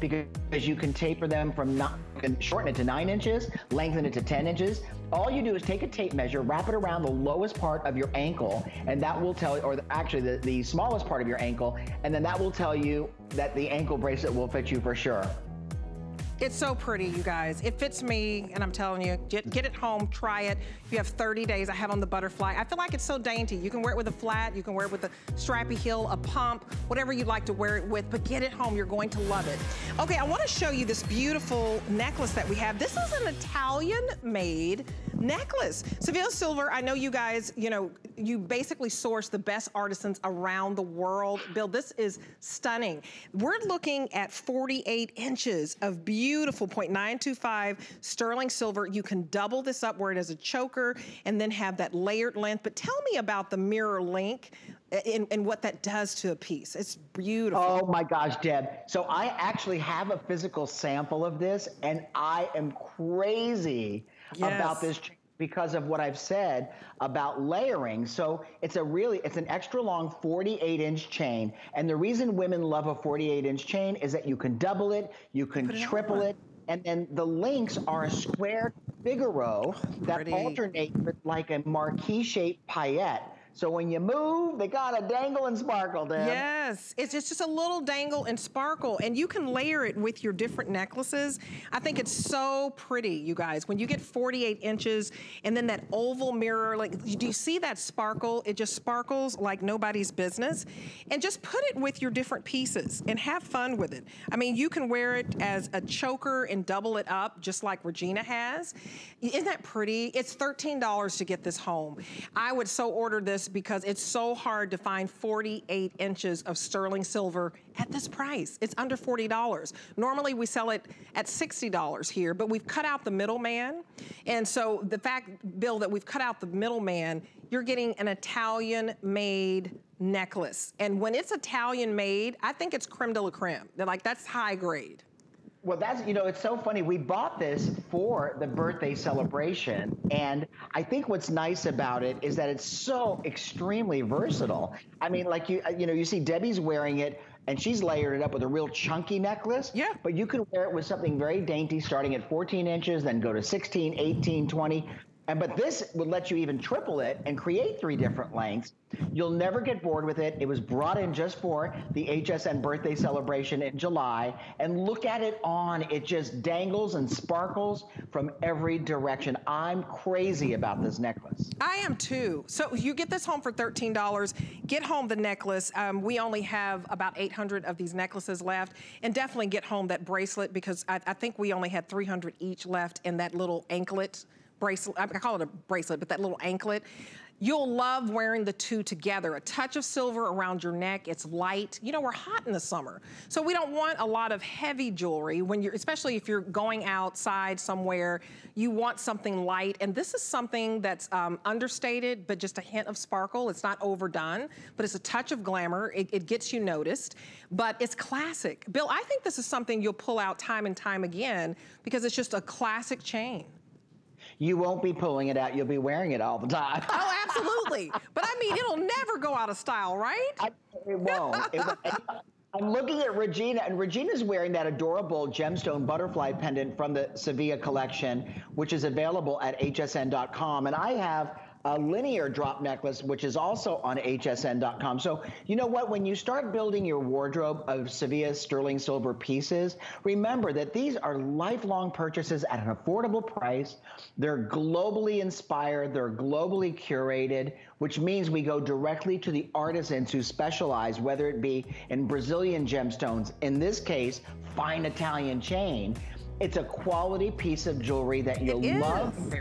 because you can taper them from not, shorten it to nine inches, lengthen it to 10 inches. All you do is take a tape measure, wrap it around the lowest part of your ankle, and that will tell, you, or actually the, the smallest part of your ankle, and then that will tell you that the ankle bracelet will fit you for sure. It's so pretty, you guys. It fits me, and I'm telling you, get, get it home, try it. You have 30 days. I have on the butterfly. I feel like it's so dainty. You can wear it with a flat, you can wear it with a strappy heel, a pump, whatever you'd like to wear it with, but get it home. You're going to love it. Okay, I want to show you this beautiful necklace that we have. This is an Italian-made necklace. Sevilla Silver, I know you guys, you know, you basically source the best artisans around the world. Bill, this is stunning. We're looking at 48 inches of beautiful 0.925 sterling silver. You can double this up where it is a choker and then have that layered length. But tell me about the mirror link uh, and, and, what that does to a piece. It's beautiful. Oh my gosh, Deb. So I actually have a physical sample of this and I am crazy yes. about this because of what I've said about layering. So it's a really, it's an extra long 48 inch chain. And the reason women love a 48 inch chain is that you can double it, you can it triple it, and then the links are a square Figaro oh, that Pretty. alternate with like a marquee shaped paillette. So when you move, they got a dangle and sparkle, Deb. Yes, it's just, just a little dangle and sparkle, and you can layer it with your different necklaces. I think it's so pretty, you guys. When you get 48 inches, and then that oval mirror, like, do you see that sparkle? It just sparkles like nobody's business. And just put it with your different pieces and have fun with it. I mean, you can wear it as a choker and double it up, just like Regina has. Isn't that pretty? It's $13 to get this home. I would so order this because it's so hard to find 48 inches of sterling silver at this price. It's under $40. Normally we sell it at $60 here, but we've cut out the middleman. And so the fact, Bill, that we've cut out the middleman, you're getting an Italian-made necklace. And when it's Italian-made, I think it's creme de la creme. They're like, that's high grade. Well, that's, you know, it's so funny. We bought this for the birthday celebration. And I think what's nice about it is that it's so extremely versatile. I mean, like you, you know, you see Debbie's wearing it and she's layered it up with a real chunky necklace. Yeah. But you can wear it with something very dainty starting at 14 inches, then go to 16, 18, 20. And but this would let you even triple it and create three different lengths. You'll never get bored with it. It was brought in just for the HSN birthday celebration in July. And look at it on. It just dangles and sparkles from every direction. I'm crazy about this necklace. I am too. So you get this home for $13. Get home the necklace. Um, we only have about 800 of these necklaces left. And definitely get home that bracelet because I, I think we only had 300 each left in that little anklet bracelet, I call it a bracelet, but that little anklet. You'll love wearing the two together. A touch of silver around your neck, it's light. You know, we're hot in the summer. So we don't want a lot of heavy jewelry when you're, especially if you're going outside somewhere, you want something light. And this is something that's um, understated, but just a hint of sparkle. It's not overdone, but it's a touch of glamour. It, it gets you noticed, but it's classic. Bill, I think this is something you'll pull out time and time again because it's just a classic chain you won't be pulling it out. You'll be wearing it all the time. [laughs] oh, absolutely. But I mean, it'll never go out of style, right? I, it won't. [laughs] It won't. I'm looking at Regina, and Regina's wearing that adorable gemstone butterfly pendant from the Sevilla collection, which is available at hsn.com. And I have a linear drop necklace, which is also on hsn.com. So, you know what? When you start building your wardrobe of Sevilla sterling silver pieces, remember that these are lifelong purchases at an affordable price. They're globally inspired, they're globally curated, which means we go directly to the artisans who specialize, whether it be in Brazilian gemstones, in this case, fine Italian chain. It's a quality piece of jewelry that you'll love.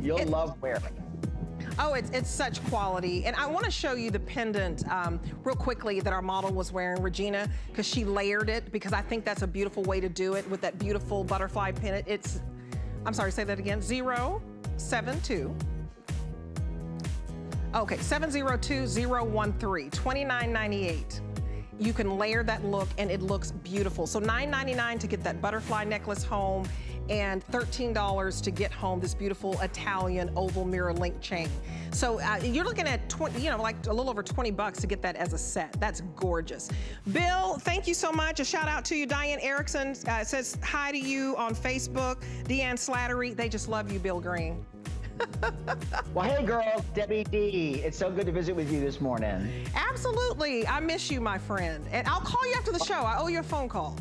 You'll it, love wearing. Oh, it's, it's such quality. And I wanna show you the pendant um, real quickly that our model was wearing, Regina, because she layered it because I think that's a beautiful way to do it with that beautiful butterfly pendant. It's I'm sorry, say that again, 072 Okay, 702013, 2998 you can layer that look and it looks beautiful. So $9.99 to get that butterfly necklace home and $13 to get home this beautiful Italian oval mirror link chain. So uh, you're looking at 20, you know, like a little over 20 bucks to get that as a set. That's gorgeous. Bill, thank you so much. A shout out to you. Diane Erickson uh, says hi to you on Facebook. Deanne Slattery, they just love you, Bill Green. [laughs] well, hey, girl, Debbie D. It's so good to visit with you this morning. Absolutely. I miss you, my friend. And I'll call you after the show. I owe you a phone call.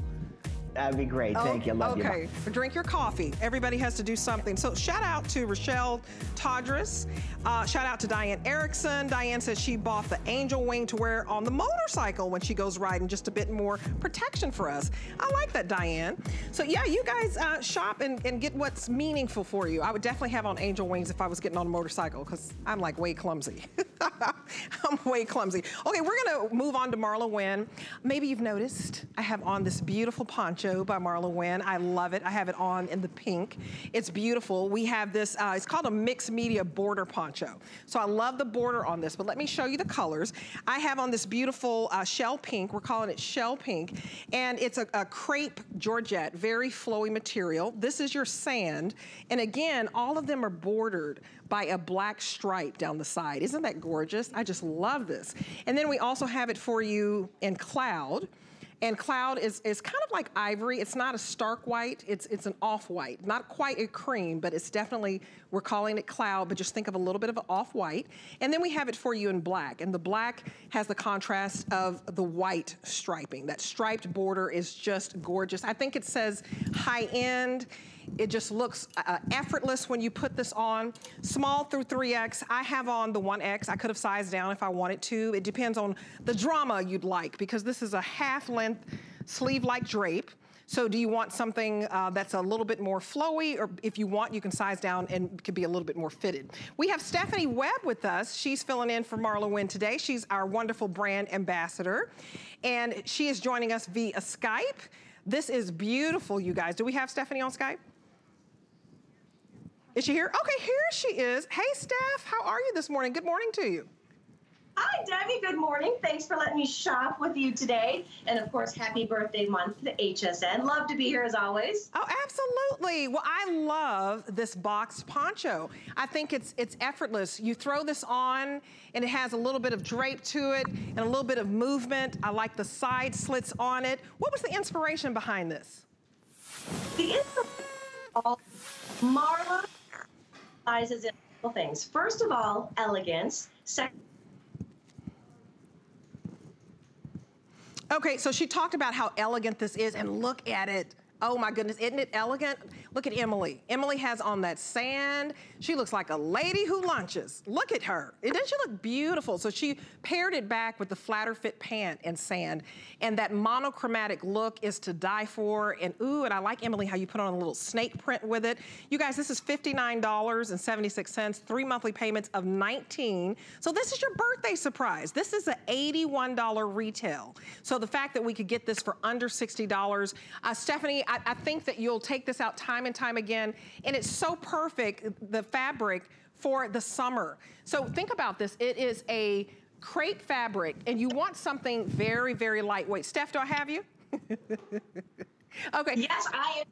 That'd be great. Thank you. Love okay. you. Okay. Drink your coffee. Everybody has to do something. So shout out to Rochelle Todris. Uh, shout out to Diane Erickson. Diane says she bought the angel wing to wear on the motorcycle when she goes riding, just a bit more protection for us. I like that, Diane. So yeah, you guys uh, shop and, and get what's meaningful for you. I would definitely have on angel wings if I was getting on a motorcycle because I'm like way clumsy. [laughs] I'm way clumsy. Okay, we're gonna move on to Marla Wynne. Maybe you've noticed I have on this beautiful poncho by Marla Wynne. I love it. I have it on in the pink. It's beautiful. We have this, uh, it's called a mixed media border poncho. So I love the border on this, but let me show you the colors. I have on this beautiful uh, shell pink. We're calling it shell pink. And it's a, a crepe georgette, very flowy material. This is your sand. And again, all of them are bordered by a black stripe down the side. Isn't that gorgeous? I just love this. And then we also have it for you in cloud. And cloud is, is kind of like ivory. It's not a stark white, it's, it's an off-white. Not quite a cream, but it's definitely, we're calling it cloud, but just think of a little bit of an off-white. And then we have it for you in black. And the black has the contrast of the white striping. That striped border is just gorgeous. I think it says high-end. It just looks uh, effortless when you put this on. Small through 3X. I have on the 1X. I could have sized down if I wanted to. It depends on the drama you'd like because this is a half length sleeve-like drape. So do you want something uh, that's a little bit more flowy or if you want, you can size down and it could be a little bit more fitted. We have Stephanie Webb with us. She's filling in for Marla Wynne today. She's our wonderful brand ambassador and she is joining us via Skype. This is beautiful, you guys. Do we have Stephanie on Skype? Is she here? Okay, here she is. Hey, Steph, how are you this morning? Good morning to you. Hi, Debbie. Good morning. Thanks for letting me shop with you today. And of course, happy birthday month to HSN. Love to be here as always. Oh, absolutely. Well, I love this boxed poncho. I think it's it's effortless. You throw this on and it has a little bit of drape to it and a little bit of movement. I like the side slits on it. What was the inspiration behind this? The inspiration, Marla specializes in things. First of all, elegance. Second, Okay, so she talked about how elegant this is, and look at it. Oh my goodness, isn't it elegant? Look at Emily. Emily has on that sand. She looks like a lady who lunches. Look at her. Doesn't she look beautiful? So she paired it back with the flatter fit pant and sand. And that monochromatic look is to die for. And ooh, and I like, Emily, how you put on a little snake print with it. You guys, this is $59.76, three monthly payments of 19. So this is your birthday surprise. This is an $81 retail. So the fact that we could get this for under $60, uh, Stephanie, I think that you'll take this out time and time again, and it's so perfect, the fabric, for the summer. So think about this. It is a crepe fabric, and you want something very, very lightweight. Steph, do I have you? [laughs] okay. Yes, I am.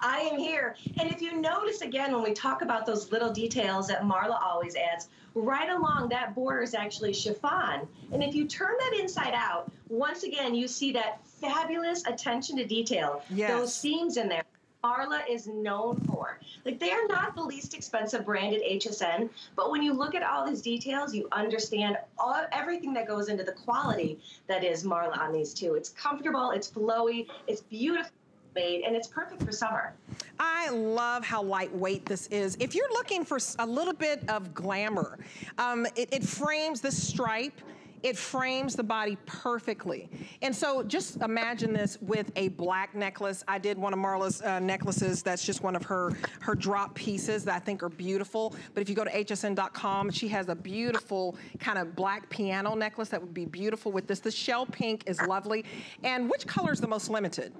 I am here. And if you notice again, when we talk about those little details that Marla always adds, right along that border is actually chiffon. And if you turn that inside out, once again, you see that fabulous attention to detail. Yes. Those seams in there. Marla is known for. Like they are not the least expensive brand at HSN, but when you look at all these details, you understand all, everything that goes into the quality that is Marla on these two. It's comfortable, it's flowy, it's beautiful made, and it's perfect for summer. I love how lightweight this is. If you're looking for a little bit of glamour, um, it, it frames the stripe it frames the body perfectly. And so just imagine this with a black necklace. I did one of Marla's uh, necklaces. That's just one of her, her drop pieces that I think are beautiful. But if you go to hsn.com, she has a beautiful kind of black piano necklace that would be beautiful with this. The shell pink is lovely. And which color is the most limited?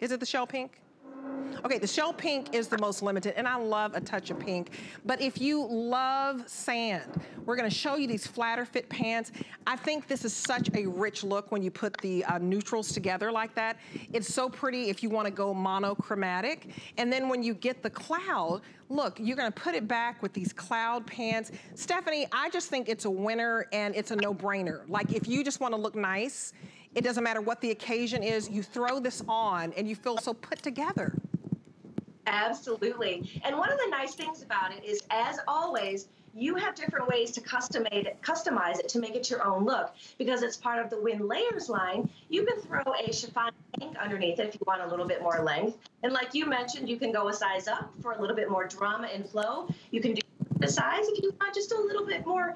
Is it the shell pink? Okay, the shell pink is the most limited, and I love a touch of pink. But if you love sand, we're gonna show you these flatter fit pants. I think this is such a rich look when you put the uh, neutrals together like that. It's so pretty if you wanna go monochromatic. And then when you get the cloud, look, you're gonna put it back with these cloud pants. Stephanie, I just think it's a winner and it's a no-brainer. Like if you just wanna look nice, it doesn't matter what the occasion is, you throw this on and you feel so put together. Absolutely. And one of the nice things about it is, as always, you have different ways to customize it, customize it to make it your own look. Because it's part of the Wynne Layers line, you can throw a chiffon tank underneath it if you want a little bit more length. And like you mentioned, you can go a size up for a little bit more drama and flow. You can do the size if you want just a little bit more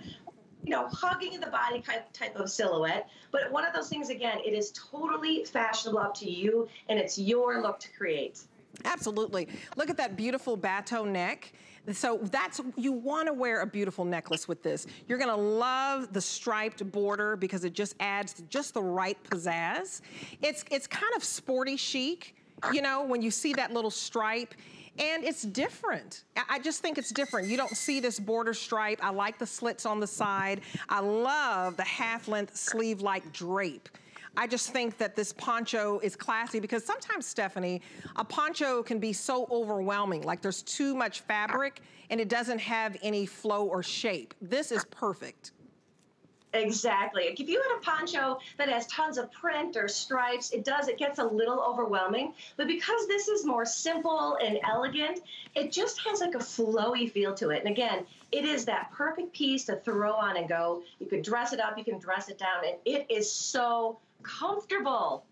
you know, hugging the body type, type of silhouette. But one of those things, again, it is totally fashionable up to you and it's your look to create. Absolutely. Look at that beautiful bateau neck. So that's, you wanna wear a beautiful necklace with this. You're gonna love the striped border because it just adds just the right pizzazz. It's, it's kind of sporty chic, you know, when you see that little stripe and it's different. I just think it's different. You don't see this border stripe. I like the slits on the side. I love the half length sleeve like drape. I just think that this poncho is classy because sometimes, Stephanie, a poncho can be so overwhelming, like there's too much fabric and it doesn't have any flow or shape. This is perfect. Exactly. If you had a poncho that has tons of print or stripes, it does, it gets a little overwhelming. But because this is more simple and elegant, it just has like a flowy feel to it. And again, it is that perfect piece to throw on and go. You can dress it up, you can dress it down, and it is so comfortable.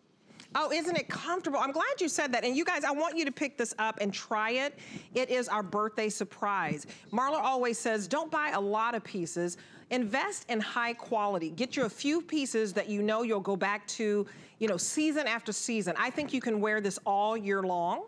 Oh, isn't it comfortable? I'm glad you said that. And you guys, I want you to pick this up and try it. It is our birthday surprise. Marla always says, don't buy a lot of pieces. Invest in high quality. Get you a few pieces that you know you'll go back to, you know, season after season. I think you can wear this all year long.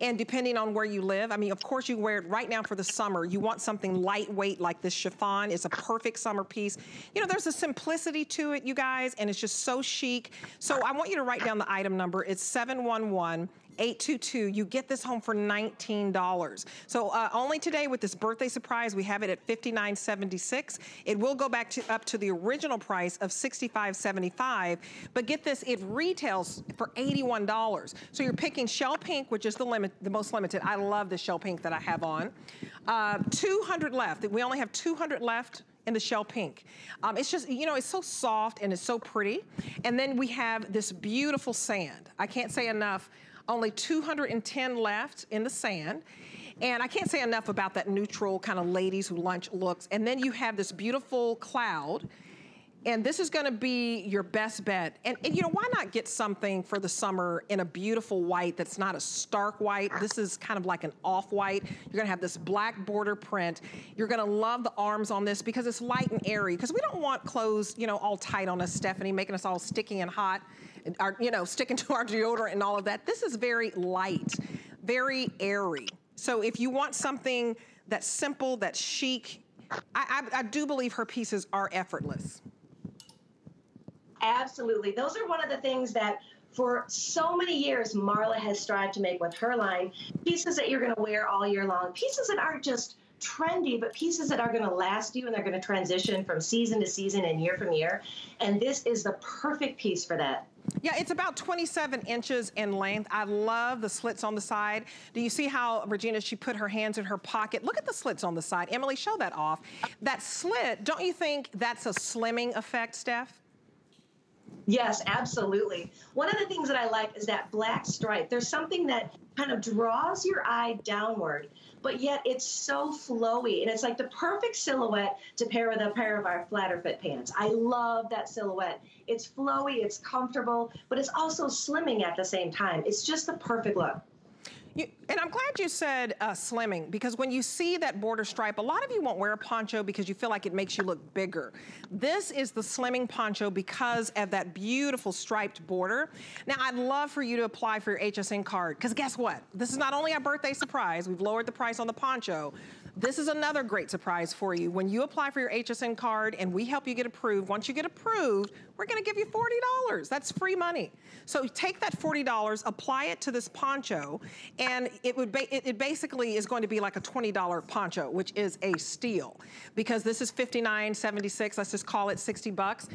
And depending on where you live, I mean, of course you wear it right now for the summer. You want something lightweight like this chiffon. It's a perfect summer piece. You know, there's a simplicity to it, you guys, and it's just so chic. So I want you to write down the item number. It's 711 822. You get this home for $19. So uh, only today with this birthday surprise, we have it at $59.76. It will go back to up to the original price of $65.75. But get this, it retails for $81. So you're picking shell pink, which is the limit, the most limited. I love the shell pink that I have on. Uh, 200 left. We only have 200 left in the shell pink. Um, it's just, you know, it's so soft and it's so pretty. And then we have this beautiful sand. I can't say enough only 210 left in the sand. And I can't say enough about that neutral kind of ladies who lunch looks. And then you have this beautiful cloud. And this is gonna be your best bet. And, and, you know, why not get something for the summer in a beautiful white that's not a stark white. This is kind of like an off-white. You're gonna have this black border print. You're gonna love the arms on this because it's light and airy. Because we don't want clothes, you know, all tight on us, Stephanie, making us all sticky and hot our, you know, sticking to our deodorant and all of that. This is very light, very airy. So if you want something that's simple, that's chic, I, I, I do believe her pieces are effortless. Absolutely. Those are one of the things that for so many years Marla has strived to make with her line pieces that you're going to wear all year long, pieces that aren't just trendy, but pieces that are going to last you and they're going to transition from season to season and year from year. And this is the perfect piece for that. Yeah, it's about 27 inches in length. I love the slits on the side. Do you see how, Regina, she put her hands in her pocket? Look at the slits on the side. Emily, show that off. That slit, don't you think that's a slimming effect, Steph? Yes, absolutely. One of the things that I like is that black stripe. There's something that kind of draws your eye downward but yet it's so flowy and it's like the perfect silhouette to pair with a pair of our flatter fit pants. I love that silhouette. It's flowy, it's comfortable, but it's also slimming at the same time. It's just the perfect look. You, and I'm glad you said uh, slimming because when you see that border stripe, a lot of you won't wear a poncho because you feel like it makes you look bigger. This is the slimming poncho because of that beautiful striped border. Now, I'd love for you to apply for your HSN card because guess what? This is not only our birthday surprise, we've lowered the price on the poncho, This is another great surprise for you. When you apply for your HSN card and we help you get approved, once you get approved, we're gonna give you $40. That's free money. So take that $40, apply it to this poncho, and it would it, it basically is going to be like a $20 poncho, which is a steal. Because this is $59.76, let's just call it 60 bucks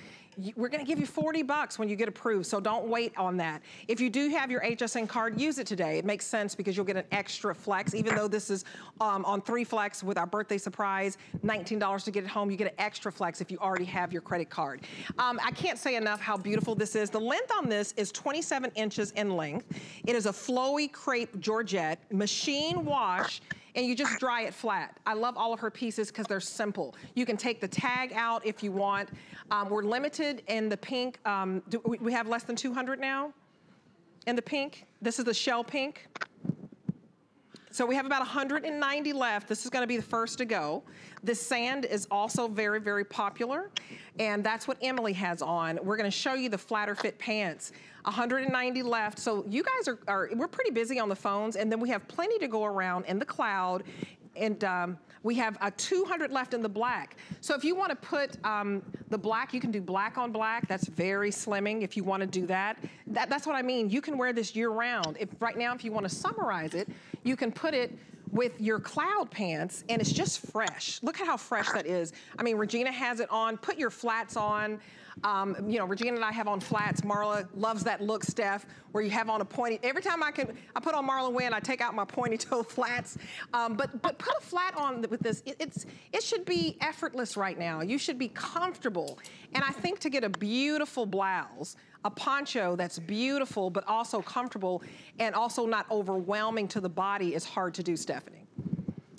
we're gonna give you 40 bucks when you get approved, so don't wait on that. If you do have your HSN card, use it today. It makes sense because you'll get an extra flex, even though this is um, on three flex with our birthday surprise, $19 to get it home, you get an extra flex if you already have your credit card. Um, I can't say enough how beautiful this is. The length on this is 27 inches in length. It is a flowy crepe Georgette, machine wash, and you just dry it flat. I love all of her pieces because they're simple. You can take the tag out if you want. Um, we're limited in the pink. Um, do we have less than 200 now in the pink. This is the shell pink. So we have about 190 left. This is gonna be the first to go. This sand is also very, very popular, and that's what Emily has on. We're gonna show you the flatter fit pants. 190 left, so you guys are, are we're pretty busy on the phones, and then we have plenty to go around in the cloud, and um, we have a 200 left in the black. So if you want to put um, the black, you can do black on black. That's very slimming if you want to do that. that. That's what I mean. You can wear this year round. If Right now, if you want to summarize it, you can put it with your cloud pants and it's just fresh. Look at how fresh that is. I mean, Regina has it on. Put your flats on. Um, you know, Regina and I have on flats. Marla loves that look, Steph, where you have on a pointy. Every time I can, I put on Marla Wynne, I take out my pointy [laughs] toe flats. Um, but but put a flat on with this. It, it's it should be effortless right now. You should be comfortable. And I think to get a beautiful blouse, a poncho that's beautiful but also comfortable and also not overwhelming to the body is hard to do, Stephanie.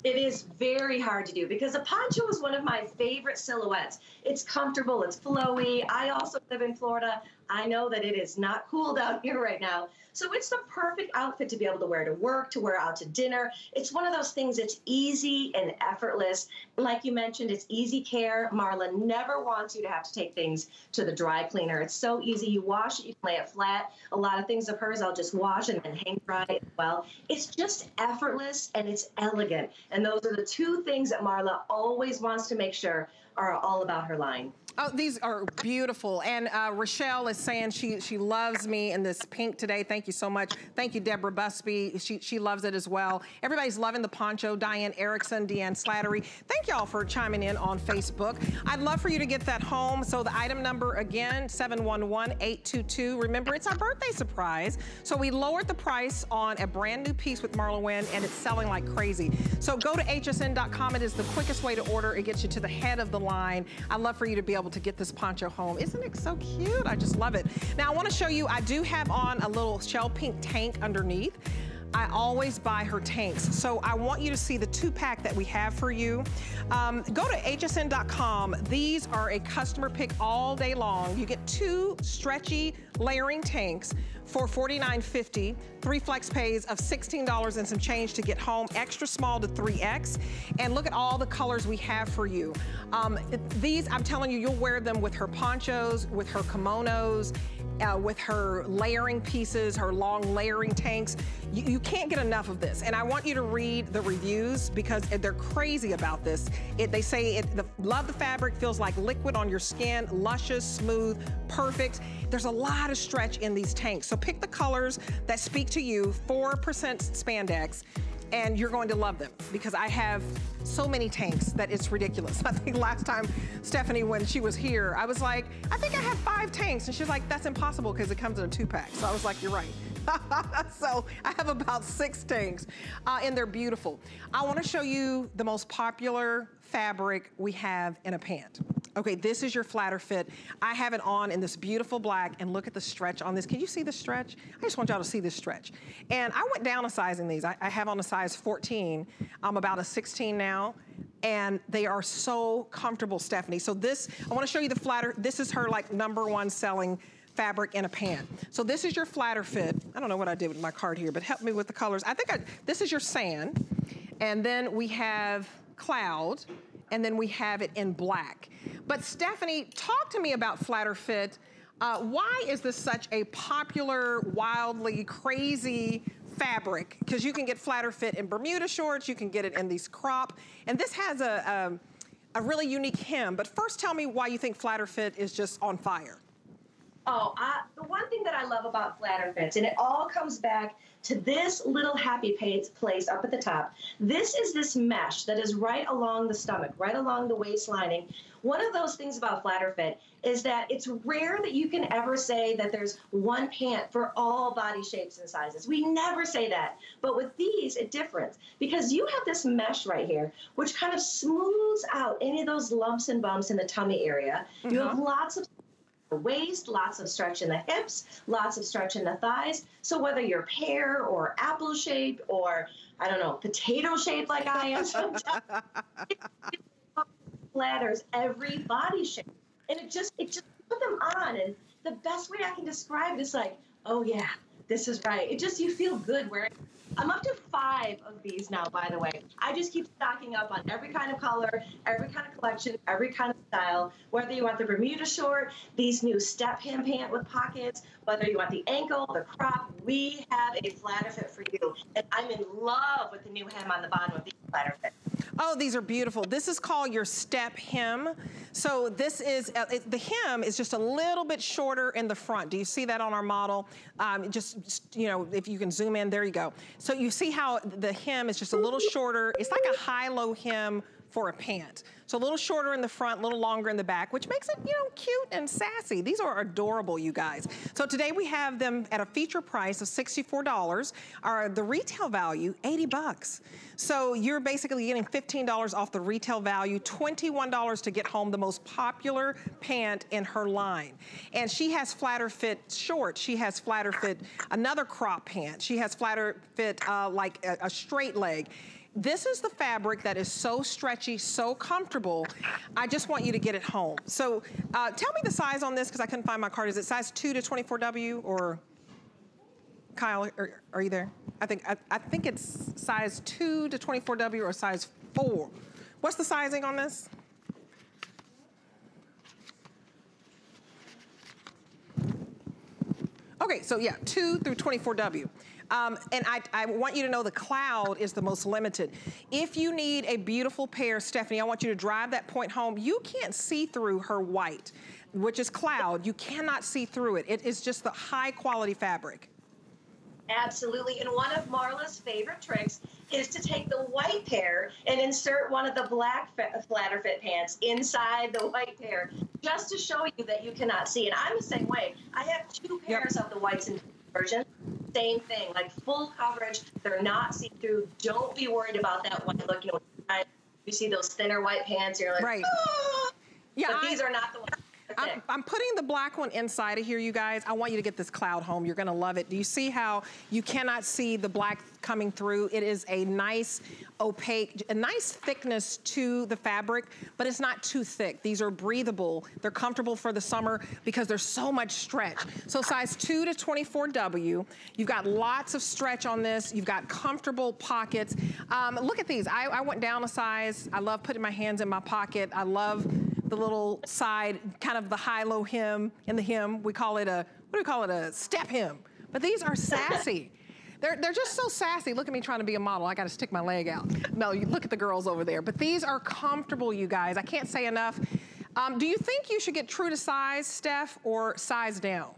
It is very hard to do because a poncho is one of my favorite silhouettes. It's comfortable, it's flowy. I also live in Florida. I know that it is not cool [laughs] down here right now. So it's the perfect outfit to be able to wear to work, to wear out to dinner. It's one of those things that's easy and effortless. Like you mentioned, it's easy care. Marla never wants you to have to take things to the dry cleaner. It's so easy. You wash it, you lay it flat. A lot of things of hers I'll just wash and then hang dry it well. It's just effortless and it's elegant. And those are the two things that Marla always wants to make sure are all about her line. Oh, these are beautiful. And uh, Rochelle is saying she she loves me in this pink today. Thank you so much. Thank you, Deborah Busby. She, she loves it as well. Everybody's loving the poncho. Diane Erickson, Deanne Slattery. Thank y'all for chiming in on Facebook. I'd love for you to get that home. So the item number again, 711-822. Remember, it's our birthday surprise. So we lowered the price on a brand new piece with Marla Wynne and it's selling like crazy. So go to hsn.com. It is the quickest way to order. It gets you to the head of the line. I'd love for you to be able to get this poncho home. Isn't it so cute? I just love it. Now I wanna show you, I do have on a little shell pink tank underneath. I always buy her tanks. So I want you to see the two pack that we have for you. Um, go to hsn.com. These are a customer pick all day long. You get two stretchy layering tanks for $49.50, three flex pays of $16 and some change to get home, extra small to 3X. And look at all the colors we have for you. Um, these, I'm telling you, you'll wear them with her ponchos, with her kimonos, uh, with her layering pieces, her long layering tanks. You, you, can't get enough of this. And I want you to read the reviews because they're crazy about this. It, they say, it, the, love the fabric, feels like liquid on your skin, luscious, smooth, perfect. There's a lot of stretch in these tanks. So pick the colors that speak to you, 4% spandex, and you're going to love them because I have so many tanks that it's ridiculous. [laughs] I think last time Stephanie, when she was here, I was like, I think I have five tanks. And she's like, that's impossible because it comes in a two pack. So I was like, you're right. [laughs] so I have about six tanks uh, and they're beautiful. I wanna show you the most popular fabric we have in a pant. Okay, this is your flatter fit. I have it on in this beautiful black and look at the stretch on this. Can you see the stretch? I just want y'all to see this stretch. And I went down a size in these. I, I have on a size 14. I'm about a 16 now and they are so comfortable, Stephanie. So this, I wanna show you the flatter. This is her like number one selling fabric in a pant. So this is your flatter fit. I don't know what I did with my card here, but help me with the colors. I think I, this is your sand. And then we have cloud and then we have it in black. But Stephanie, talk to me about Flatter Fit. Uh, why is this such a popular, wildly crazy fabric, because you can get flatter fit in Bermuda shorts, you can get it in these crop, and this has a, a, a really unique hem. But first tell me why you think flatter fit is just on fire. Oh, I, the one thing that I love about flatter fits, and it all comes back to this little happy pants place up at the top. This is this mesh that is right along the stomach, right along the waist lining. One of those things about flatter fit is that it's rare that you can ever say that there's one pant for all body shapes and sizes. We never say that. But with these, it differs because you have this mesh right here, which kind of smooths out any of those lumps and bumps in the tummy area. Mm-hmm. You have uh-huh. lots of the waist, lots of stretch in the hips, lots of stretch in the thighs. So whether you're pear or apple shaped or I don't know, potato shaped like I am [laughs] sometimes, flatters every body shape. And it just it just put them on and the best way I can describe it is like, oh yeah, this is right. It just you feel good wearing I'm up to five of these now, by the way. I just keep stocking up on every kind of color, every kind of collection, every kind of style. Whether you want the Bermuda short, these new step hem pant with pockets, whether you want the ankle, the crop, we have a flatter fit for you. And I'm in love with the new hem on the bottom of these flatter fit. Oh, these are beautiful. This is called your step hem. So this is, uh, it, the hem is just a little bit shorter in the front. Do you see that on our model? Um, just, you know, if you can zoom in, there you go. So you see how the hem is just a little shorter. It's like a high-low hem for a pant. So a little shorter in the front, a little longer in the back, which makes it, you know, cute and sassy. These are adorable, you guys. So today we have them at a feature price of $64. Our, the retail value, 80 bucks. So you're basically getting $15 off the retail value, $21 to get home the most popular pant in her line. And she has flatter fit shorts. She has flatter fit another crop pant. She has flatter fit uh, like a, a straight leg. This is the fabric that is so stretchy, so comfortable. I just want you to get it home. So uh, tell me the size on this because I couldn't find my card. Is it size 2 to 24W or Kyle, are, are you there? I think I, I think it's size 2 to 24W or size 4. What's the sizing on this? Okay, so yeah, 2 through 24W. Um, and I, I, want you to know the cloud is the most limited. If you need a beautiful pair, Stephanie, I want you to drive that point home. You can't see through her white, which is cloud. You cannot see through it. It is just the high quality fabric. Absolutely. And one of Marla's favorite tricks is to take the white pair and insert one of the black flatter fit pants inside the white pair just to show you that you cannot see. And I'm the same way. I have two pairs yep. of the whites and version. Same thing, like full coverage. They're not see through. Don't be worried about that white look. You know, you see those thinner white pants, you're like, right. Ah! Yeah, but I, these are not the ones. I'm, I'm, putting the black one inside of here, you guys. I want you to get this cloud home. You're gonna love it. Do you see how you cannot see the black coming through? It is a nice opaque, a nice thickness to the fabric, but it's not too thick. These are breathable. They're comfortable for the summer because there's so much stretch. So size 2 to 24W. You've got lots of stretch on this. You've got comfortable pockets. Um, look at these. I, I went down a size. I love putting my hands in my pocket. I love the little side, kind of the high-low hem in the hem. We call it a, what do we call it, a step hem. But these are sassy. [laughs] They're, they're just so sassy. Look at me trying to be a model. I got to stick my leg out. No, you look at the girls over there. But these are comfortable, you guys. I can't say enough. Um, do you think you should get true to size, Steph, or size down?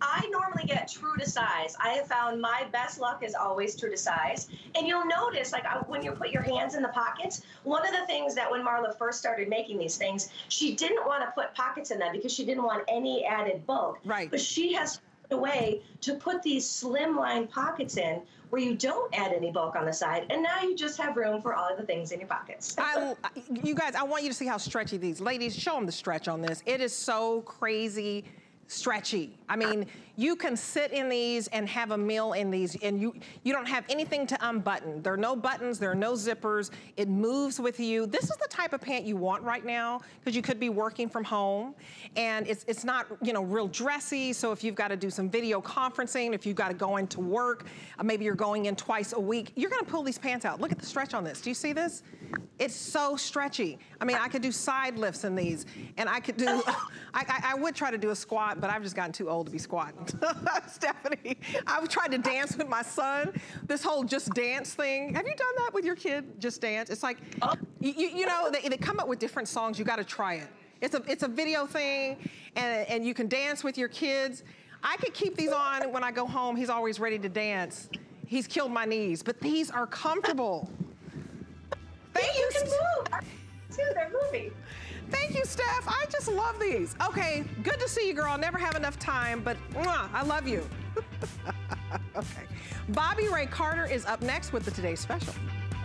I normally get true to size. I have found my best luck is always true to size. And you'll notice, like when you put your hands in the pockets, one of the things that when Marla first started making these things, she didn't want to put pockets in them because she didn't want any added bulk. Right. But she has a way to put these slimline pockets in where you don't add any bulk on the side, and now you just have room for all of the things in your pockets. [laughs] I, you guys, I want you to see how stretchy these. Ladies, show them the stretch on this. It is so crazy stretchy. I mean, you can sit in these and have a meal in these and you, you don't have anything to unbutton. There are no buttons, there are no zippers. It moves with you. This is the type of pant you want right now because you could be working from home and it's, it's not, you know, real dressy. So if you've got to do some video conferencing, if you've got to go into work, uh, maybe you're going in twice a week, you're going to pull these pants out. Look at the stretch on this. Do you see this? It's so stretchy. I mean, I could do side lifts in these, and I could do, [laughs] I, I, I, would try to do a squat, but I've just gotten too old to be squatting. [laughs] Stephanie, I've tried to dance with my son, this whole just dance thing. Have you done that with your kid, just dance? It's like, oh. you, you know, they, they come up with different songs, you gotta try it. It's a, it's a video thing, and, and you can dance with your kids. I could keep these on when I go home. He's always ready to dance. He's killed my knees, but these are comfortable. Thank you. You can move. Too, they're moving. Thank you, Steph. I just love these. Okay, good to see you, girl. Never have enough time, but mwah, I love you. [laughs] okay. Bobby Ray Carter is up next with the Today Special.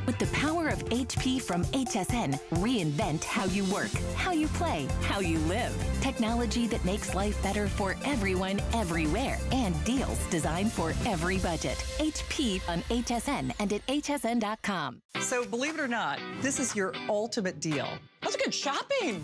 With the power of HP from HSN, reinvent how you work, how you play, how you live. Technology that makes life better for everyone, everywhere, and deals designed for every budget. HP on HSN and at hsn.com. So, believe it or not, this is your ultimate deal. That's good shopping.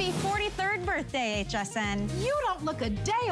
Happy 43rd birthday, HSN. You don't look a day